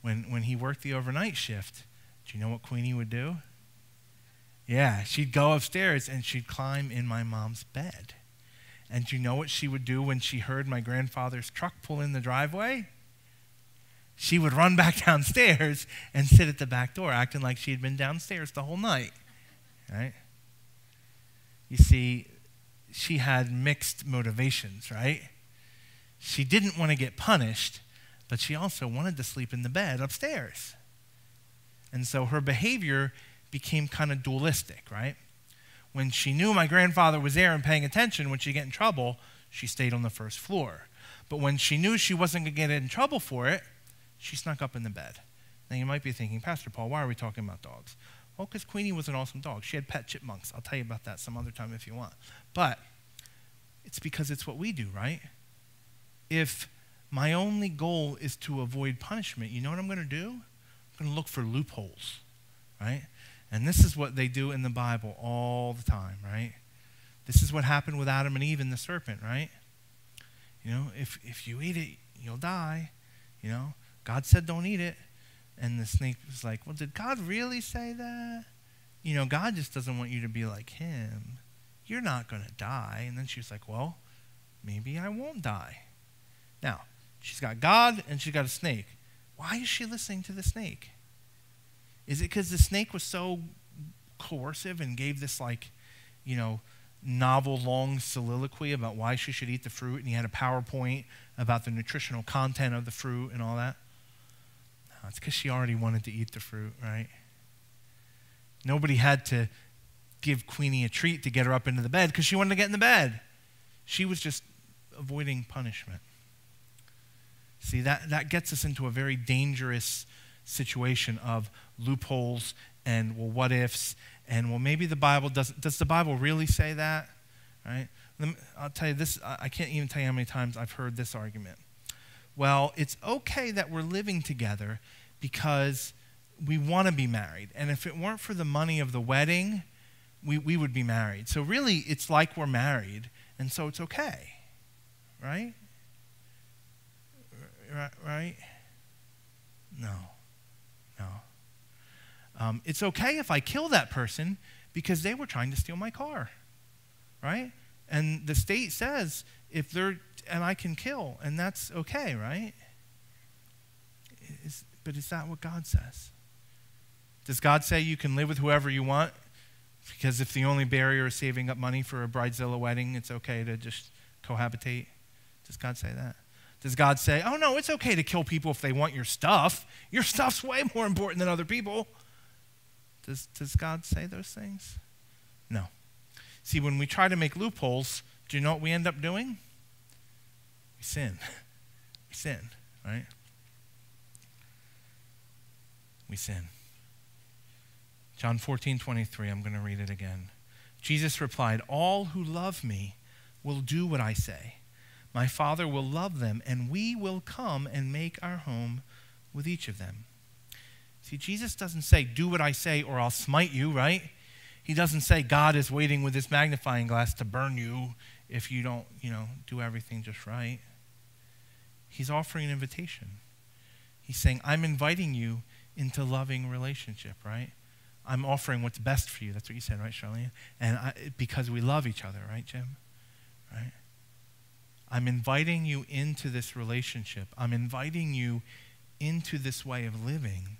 When, when he worked the overnight shift, do you know what Queenie would do? Yeah, she'd go upstairs and she'd climb in my mom's bed. And do you know what she would do when she heard my grandfather's truck pull in the driveway? She would run back (laughs) downstairs and sit at the back door, acting like she had been downstairs the whole night. Right? You see, she had mixed motivations, right? She didn't want to get punished, but she also wanted to sleep in the bed upstairs. And so her behavior became kind of dualistic, right? When she knew my grandfather was there and paying attention, when she get in trouble, she stayed on the first floor. But when she knew she wasn't going to get in trouble for it, she snuck up in the bed. Now you might be thinking, Pastor Paul, why are we talking about dogs? Well, because Queenie was an awesome dog. She had pet chipmunks. I'll tell you about that some other time if you want. But it's because it's what we do, right? If my only goal is to avoid punishment, you know what I'm going to do? I'm going to look for loopholes, right? And this is what they do in the Bible all the time, right? This is what happened with Adam and Eve and the serpent, right? You know, if, if you eat it, you'll die. You know, God said don't eat it. And the snake was like, Well, did God really say that? You know, God just doesn't want you to be like him. You're not going to die. And then she was like, Well, maybe I won't die. Now, she's got God and she's got a snake. Why is she listening to the snake? Is it because the snake was so coercive and gave this, like, you know, novel long soliloquy about why she should eat the fruit and he had a PowerPoint about the nutritional content of the fruit and all that? No, it's because she already wanted to eat the fruit, right? Nobody had to give Queenie a treat to get her up into the bed because she wanted to get in the bed. She was just avoiding punishment. See, that, that gets us into a very dangerous situation of loopholes and, well, what ifs, and, well, maybe the Bible doesn't. Does the Bible really say that? Right? I'll tell you this, I can't even tell you how many times I've heard this argument well, it's okay that we're living together because we want to be married. And if it weren't for the money of the wedding, we, we would be married. So really, it's like we're married, and so it's okay. Right? Right? right? No. No. Um, it's okay if I kill that person because they were trying to steal my car. Right? And the state says if they're and I can kill, and that's okay, right? Is, but is that what God says? Does God say you can live with whoever you want? Because if the only barrier is saving up money for a bridezilla wedding, it's okay to just cohabitate? Does God say that? Does God say, oh no, it's okay to kill people if they want your stuff? Your stuff's way more important than other people. Does, does God say those things? No. See, when we try to make loopholes, do you know what we end up doing? We sin. (laughs) We sin, right? We sin. John 14, 23, I'm going to read it again. Jesus replied, All who love me will do what I say. My Father will love them, and we will come and make our home with each of them. See, Jesus doesn't say, Do what I say, or I'll smite you, right? He doesn't say God is waiting with his magnifying glass to burn you if you don't, you know, do everything just right. He's offering an invitation. He's saying, I'm inviting you into loving relationship, right? I'm offering what's best for you. That's what you said, right, Charlene? And I, because we love each other, right, Jim? Right? I'm inviting you into this relationship. I'm inviting you into this way of living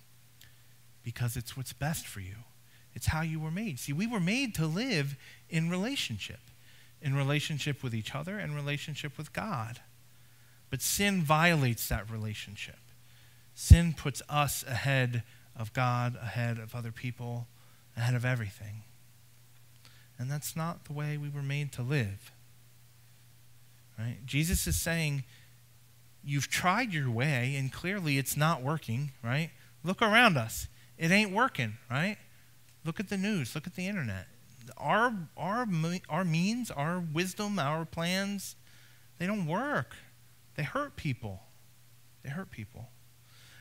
because it's what's best for you. It's how you were made. See, we were made to live in relationship, in relationship with each other and relationship with God. But sin violates that relationship. Sin puts us ahead of God, ahead of other people, ahead of everything. And that's not the way we were made to live. Right? Jesus is saying, You've tried your way, and clearly it's not working, right? Look around us. It ain't working, right? Look at the news, look at the internet. Our, our, our means, our wisdom, our plans, they don't work. They hurt people. They hurt people.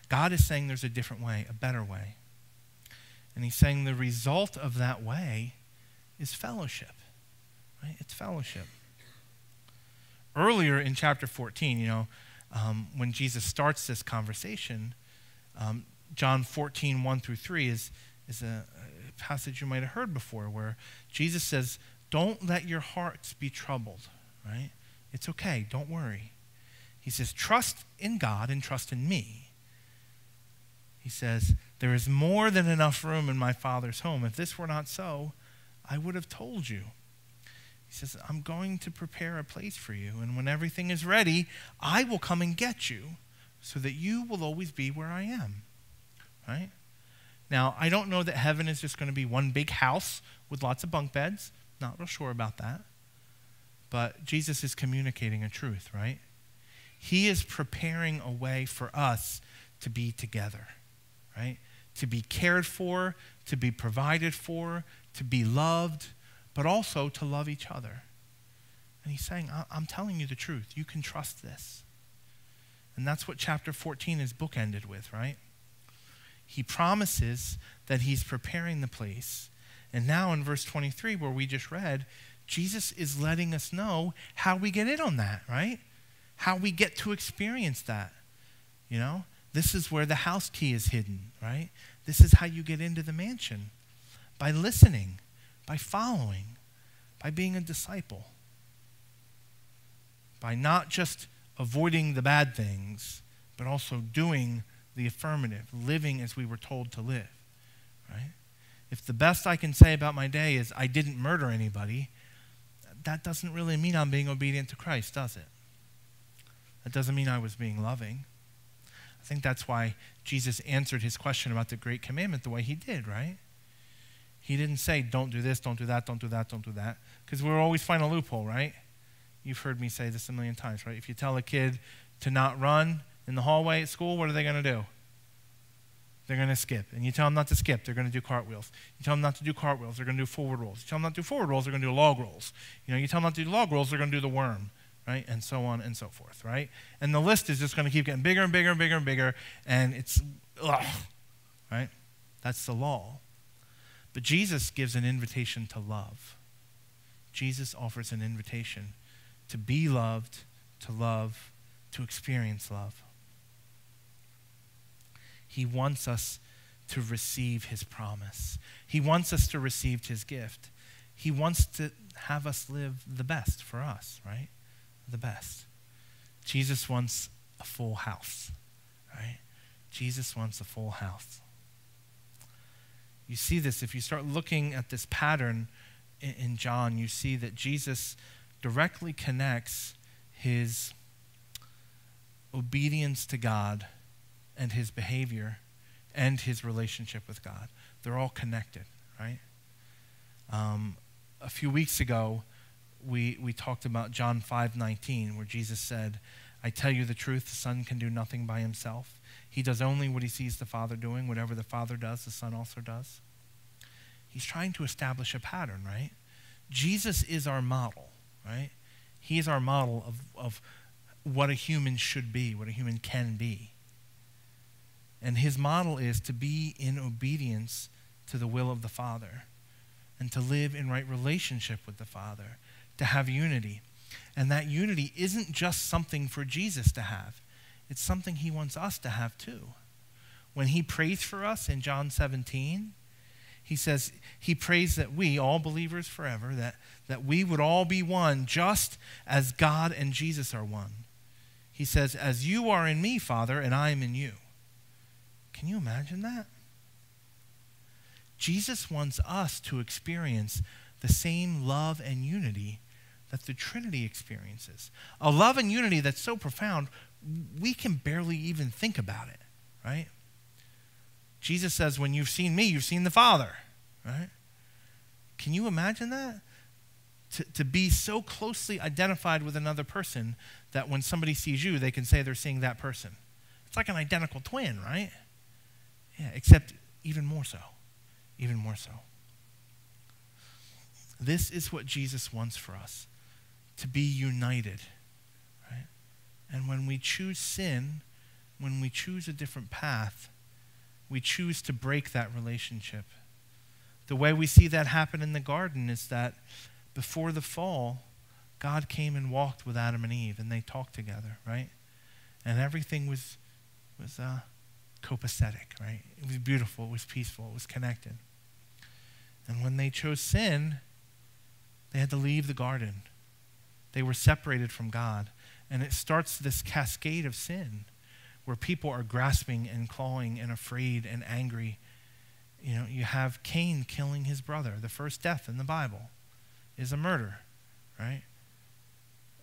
God is saying there's a different way, a better way. And He's saying the result of that way is fellowship. Right? It's fellowship. Earlier in chapter 14, you know, um, when Jesus starts this conversation, um, John 14, 1 through 3 is, is a, a passage you might have heard before where Jesus says, Don't let your hearts be troubled, right? It's okay, don't worry. He says, Trust in God and trust in me. He says, There is more than enough room in my Father's home. If this were not so, I would have told you. He says, I'm going to prepare a place for you, and when everything is ready, I will come and get you so that you will always be where I am right? Now, I don't know that heaven is just going to be one big house with lots of bunk beds. Not real sure about that. But Jesus is communicating a truth, right? He is preparing a way for us to be together, right? To be cared for, to be provided for, to be loved, but also to love each other. And he's saying, I'm telling you the truth. You can trust this. And that's what chapter 14 is bookended with, right? he promises that he's preparing the place. And now in verse 23, where we just read, Jesus is letting us know how we get in on that, right? How we get to experience that. You know, this is where the house key is hidden, right? This is how you get into the mansion by listening, by following, by being a disciple, by not just avoiding the bad things, but also doing the affirmative, living as we were told to live, right? If the best I can say about my day is I didn't murder anybody, that doesn't really mean I'm being obedient to Christ, does it? That doesn't mean I was being loving. I think that's why Jesus answered his question about the great commandment the way he did, right? He didn't say, don't do this, don't do that, don't do that, don't do that, because we'll always find a loophole, right? You've heard me say this a million times, right? If you tell a kid to not run, in the hallway at school, what are they going to do? They're going to skip. And you tell them not to skip, they're going to do cartwheels. You tell them not to do cartwheels, they're going to do forward rolls. You tell them not to do forward rolls, they're going to do log rolls. You know, you tell them not to do log rolls, they're going to do the worm, right? And so on and so forth, right? And the list is just going to keep getting bigger and bigger and bigger and bigger, and it's, ugh, right? That's the law. But Jesus gives an invitation to love. Jesus offers an invitation to be loved, to love, to experience love. He wants us to receive his promise. He wants us to receive his gift. He wants to have us live the best for us, right? The best. Jesus wants a full house, right? Jesus wants a full house. You see this if you start looking at this pattern in, in John, you see that Jesus directly connects his obedience to God and his behavior and his relationship with God. They're all connected, right? Um, a few weeks ago, we, we talked about John 5 19, where Jesus said, I tell you the truth, the Son can do nothing by himself. He does only what he sees the Father doing. Whatever the Father does, the Son also does. He's trying to establish a pattern, right? Jesus is our model, right? He is our model of, of what a human should be, what a human can be. And his model is to be in obedience to the will of the Father and to live in right relationship with the Father, to have unity. And that unity isn't just something for Jesus to have, it's something he wants us to have too. When he prays for us in John 17, he says he prays that we, all believers forever, that, that we would all be one just as God and Jesus are one. He says, As you are in me, Father, and I am in you. Can you imagine that? Jesus wants us to experience the same love and unity that the Trinity experiences. A love and unity that's so profound, we can barely even think about it, right? Jesus says, When you've seen me, you've seen the Father, right? Can you imagine that? To, to be so closely identified with another person that when somebody sees you, they can say they're seeing that person. It's like an identical twin, right? Yeah, except even more so. Even more so. This is what Jesus wants for us to be united? And when we choose sin, when we choose a different path, we choose to break that relationship. The way we see that happen in the garden is that before the fall, God came and walked with Adam and Eve, and they talked together, right? And everything was was uh, copacetic, right? It was beautiful, it was peaceful, it was connected. And when they chose sin, they had to leave the garden. They were separated from God. And it starts this cascade of sin where people are grasping and clawing and afraid and angry. You know, you have Cain killing his brother. The first death in the Bible is a murder, right?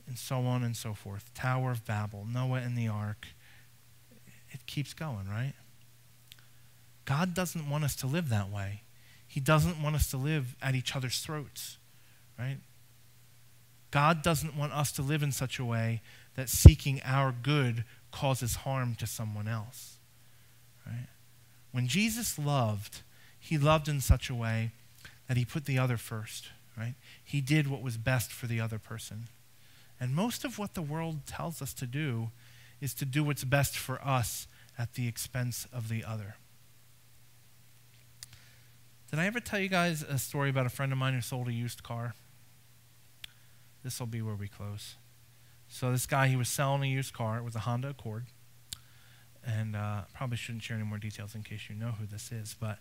And so on and so forth. Tower of Babel, Noah and the ark. It keeps going, right? God doesn't want us to live that way. He doesn't want us to live at each other's throats, right? God doesn't want us to live in such a way that seeking our good causes harm to someone else. Right? When Jesus loved, he loved in such a way that he put the other first, right? He did what was best for the other person. And most of what the world tells us to do is to do what's best for us at the expense of the other. Did I ever tell you guys a story about a friend of mine who sold a used car? This will be where we close. So this guy, he was selling a used car. It was a Honda Accord. And uh, probably shouldn't share any more details in case you know who this is. But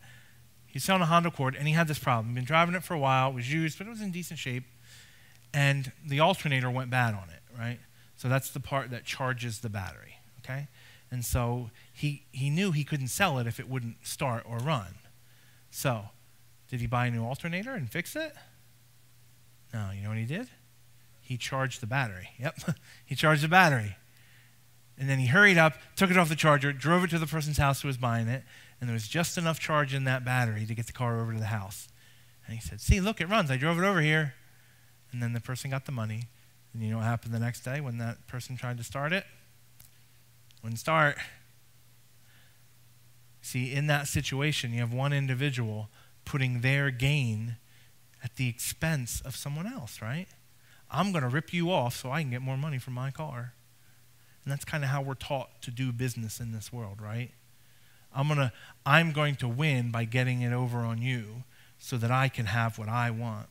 he's selling a Honda Accord, and he had this problem. He'd been driving it for a while. It was used, but it was in decent shape. And the alternator went bad on it, right? So that's the part that charges the battery, okay? And so he, he knew he couldn't sell it if it wouldn't start or run. So did he buy a new alternator and fix it? No, you know what he did? He charged the battery. (laughs) Yep, he charged the battery. And then he hurried up, took it off the charger, drove it to the person's house who was buying it, and there was just enough charge in that battery to get the car over to the house. And he said, See, look, it runs. I drove it over here. And then the person got the money. And you know what happened the next day when that person tried to start it? Wouldn't start. See, in that situation, you have one individual putting their gain at the expense of someone else, right? I'm going to rip you off so I can get more money from my car. And that's kind of how we're taught to do business in this world, right? I'm going to I'm going to win by getting it over on you so that I can have what I want.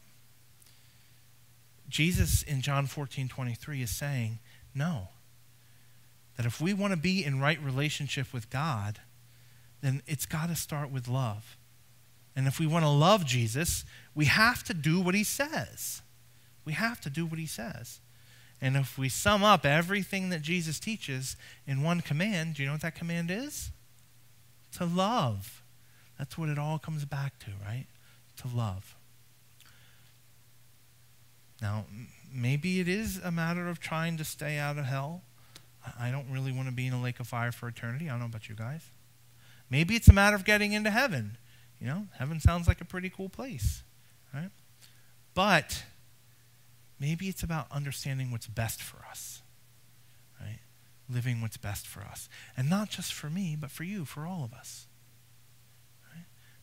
Jesus in John 14, 23 is saying, no. That if we want to be in right relationship with God, then it's got to start with love. And if we want to love Jesus, we have to do what he says. We have to do what he says. And if we sum up everything that Jesus teaches in one command, do you know what that command is? To love. That's what it all comes back to, right? To love. Now, maybe it is a matter of trying to stay out of hell. I don't really want to be in a lake of fire for eternity. I don't know about you guys. Maybe it's a matter of getting into heaven. You know, heaven sounds like a pretty cool place, right? But maybe it's about understanding what's best for us, right? Living what's best for us. And not just for me, but for you, for all of us.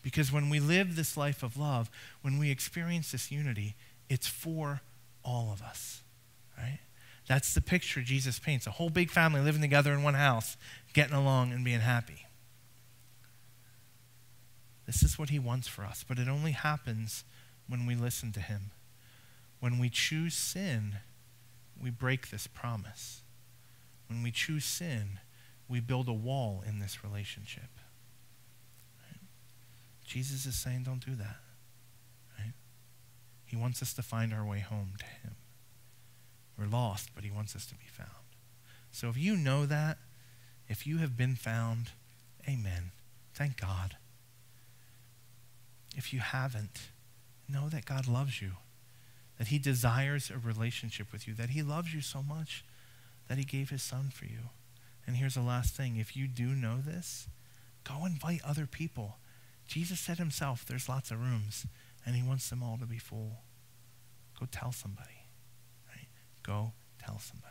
Because when we live this life of love, when we experience this unity, it's for all of us, right? That's the picture Jesus paints a whole big family living together in one house, getting along and being happy. This is what he wants for us, but it only happens when we listen to him. When we choose sin, we break this promise. When we choose sin, we build a wall in this relationship. Right? Jesus is saying, don't do that. Right? He wants us to find our way home to him. We're lost, but he wants us to be found. So if you know that, if you have been found, amen. Thank God. If you haven't, know that God loves you, that he desires a relationship with you, that he loves you so much that he gave his son for you. And here's the last thing if you do know this, go invite other people. Jesus said himself, there's lots of rooms, and he wants them all to be full. Go tell somebody. Go tell somebody.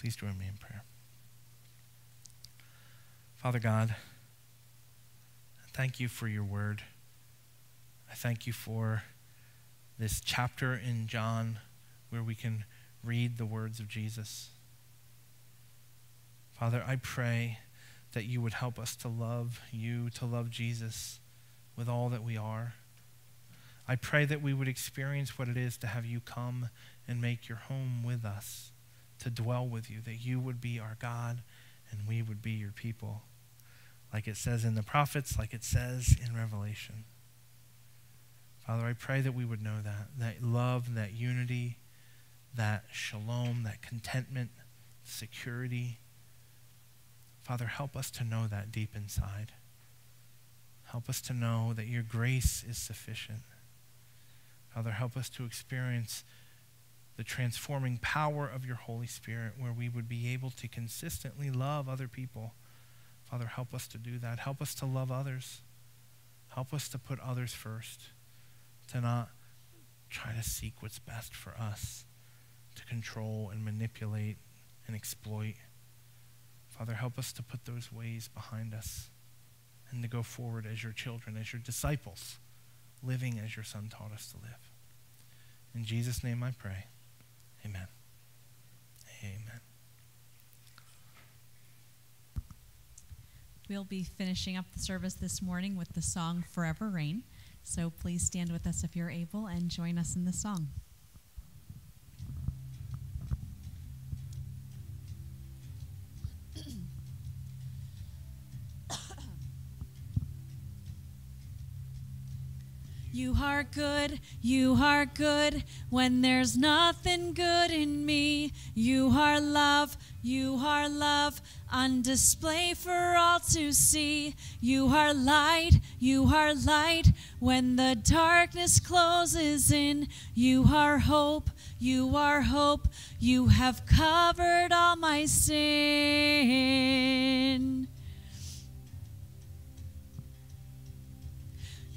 Please join me in prayer. Father God, thank you for your word. I thank you for this chapter in John where we can read the words of Jesus. Father, I pray that you would help us to love you, to love Jesus with all that we are. I pray that we would experience what it is to have you come and make your home with us, to dwell with you, that you would be our God and we would be your people, like it says in the prophets, like it says in Revelation. Father, I pray that we would know that, that love, that unity, that shalom, that contentment, security. Father, help us to know that deep inside. Help us to know that your grace is sufficient. Father, help us to experience the transforming power of your Holy Spirit, where we would be able to consistently love other people. Father, help us to do that. Help us to love others. Help us to put others first, to not try to seek what's best for us, to control and manipulate and exploit. Father, help us to put those ways behind us and to go forward as your children, as your disciples, living as your Son taught us to live. In Jesus' name I pray. Amen. Amen. We'll be finishing up the service this morning with the song Forever Reign. So please stand with us if you're able and join us in the song. You are good, you are good when there's nothing good in me. You are love, you are love on display for all to see. You are light, you are light when the darkness closes in. You are hope, you are hope. You have covered all my sin.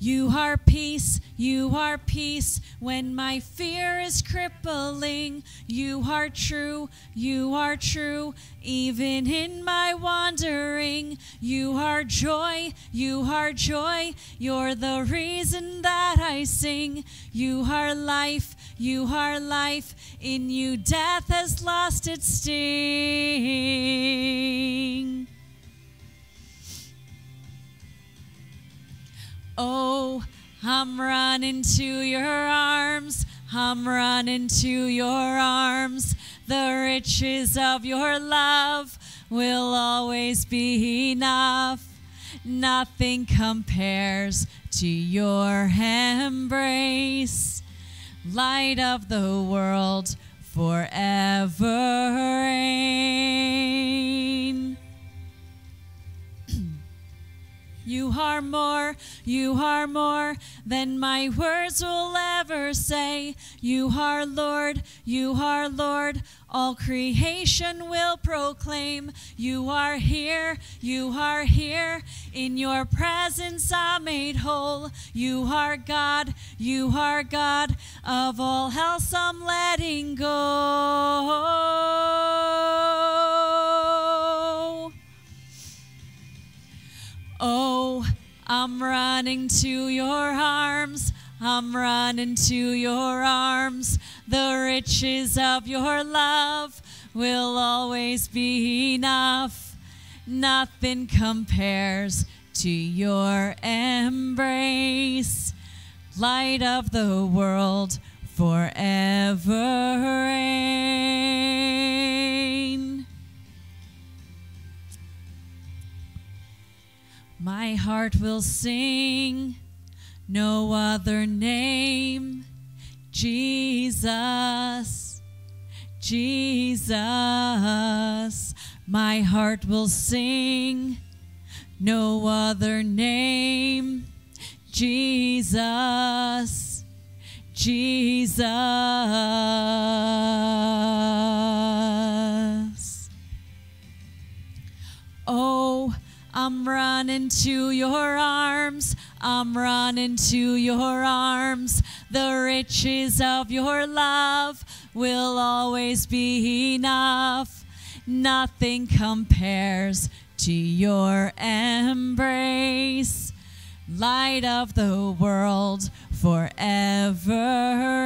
You are peace, you are peace when my fear is crippling. You are true, you are true, even in my wandering. You are joy, you are joy, you're the reason that I sing. You are life, you are life, in you death has lost its sting. Oh, I'm running to your arms. I'm running to your arms. The riches of your love will always be enough. Nothing compares to your embrace. Light of the world forever reign. You are more, you are more than my words will ever say. You are Lord, you are Lord. All creation will proclaim. You are here, you are here. In your presence I'm made whole. You are God, you are God. Of all else I'm letting go. Oh, I'm running to your arms. I'm running to your arms. The riches of your love will always be enough. Nothing compares to your embrace. Light of the world forever reign. My heart will sing no other name, Jesus, Jesus. My heart will sing no other name, Jesus, Jesus. Oh, I'm running to your arms. I'm running to your arms. The riches of your love will always be enough. Nothing compares to your embrace. Light of the world forever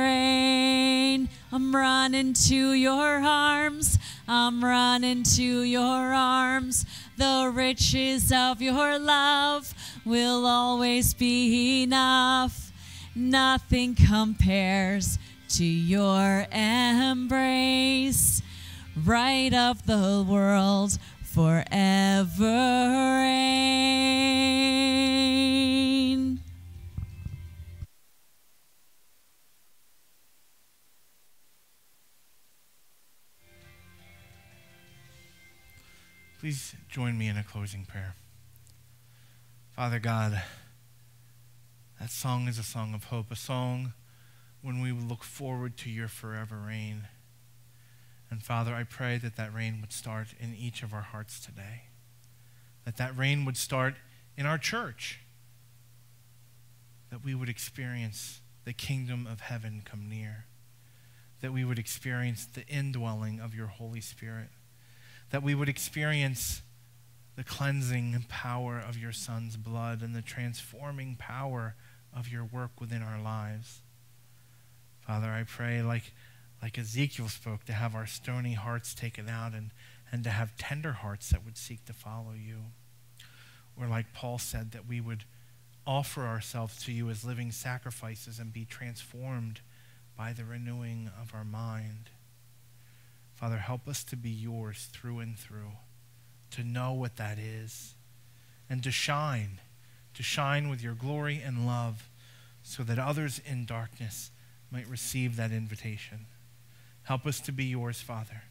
reign. I'm running to your arms. I'm running to your arms. The riches of your love will always be enough. Nothing compares to your embrace. Right of the world forever reign. Please join me in a closing prayer. Father God, that song is a song of hope, a song when we look forward to your forever reign. And Father, I pray that that reign would start in each of our hearts today, that that reign would start in our church, that we would experience the kingdom of heaven come near, that we would experience the indwelling of your Holy Spirit that we would experience the cleansing power of your Son's blood and the transforming power of your work within our lives. Father, I pray, like, like Ezekiel spoke, to have our stony hearts taken out and, and to have tender hearts that would seek to follow you. Or, like Paul said, that we would offer ourselves to you as living sacrifices and be transformed by the renewing of our mind. Father, help us to be yours through and through, to know what that is, and to shine, to shine with your glory and love, so that others in darkness might receive that invitation. Help us to be yours, Father.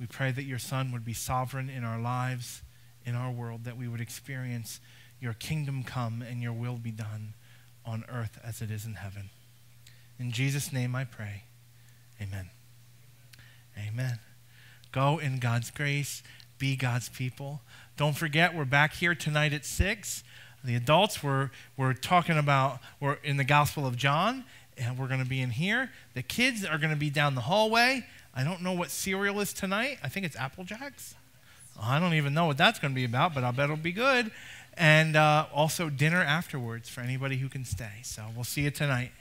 We pray that your Son would be sovereign in our lives, in our world, that we would experience your kingdom come and your will be done on earth as it is in heaven. In Jesus' name I pray. Amen. Amen. Go in God's grace, be God's people. Don't forget, we're back here tonight at 6. The adults, we're, we're talking about, we're in the Gospel of John, and we're going to be in here. The kids are going to be down the hallway. I don't know what cereal is tonight. I think it's Apple Jacks. I don't even know what that's going to be about, but I'll bet it'll be good. And uh, also dinner afterwards for anybody who can stay. So we'll see you tonight.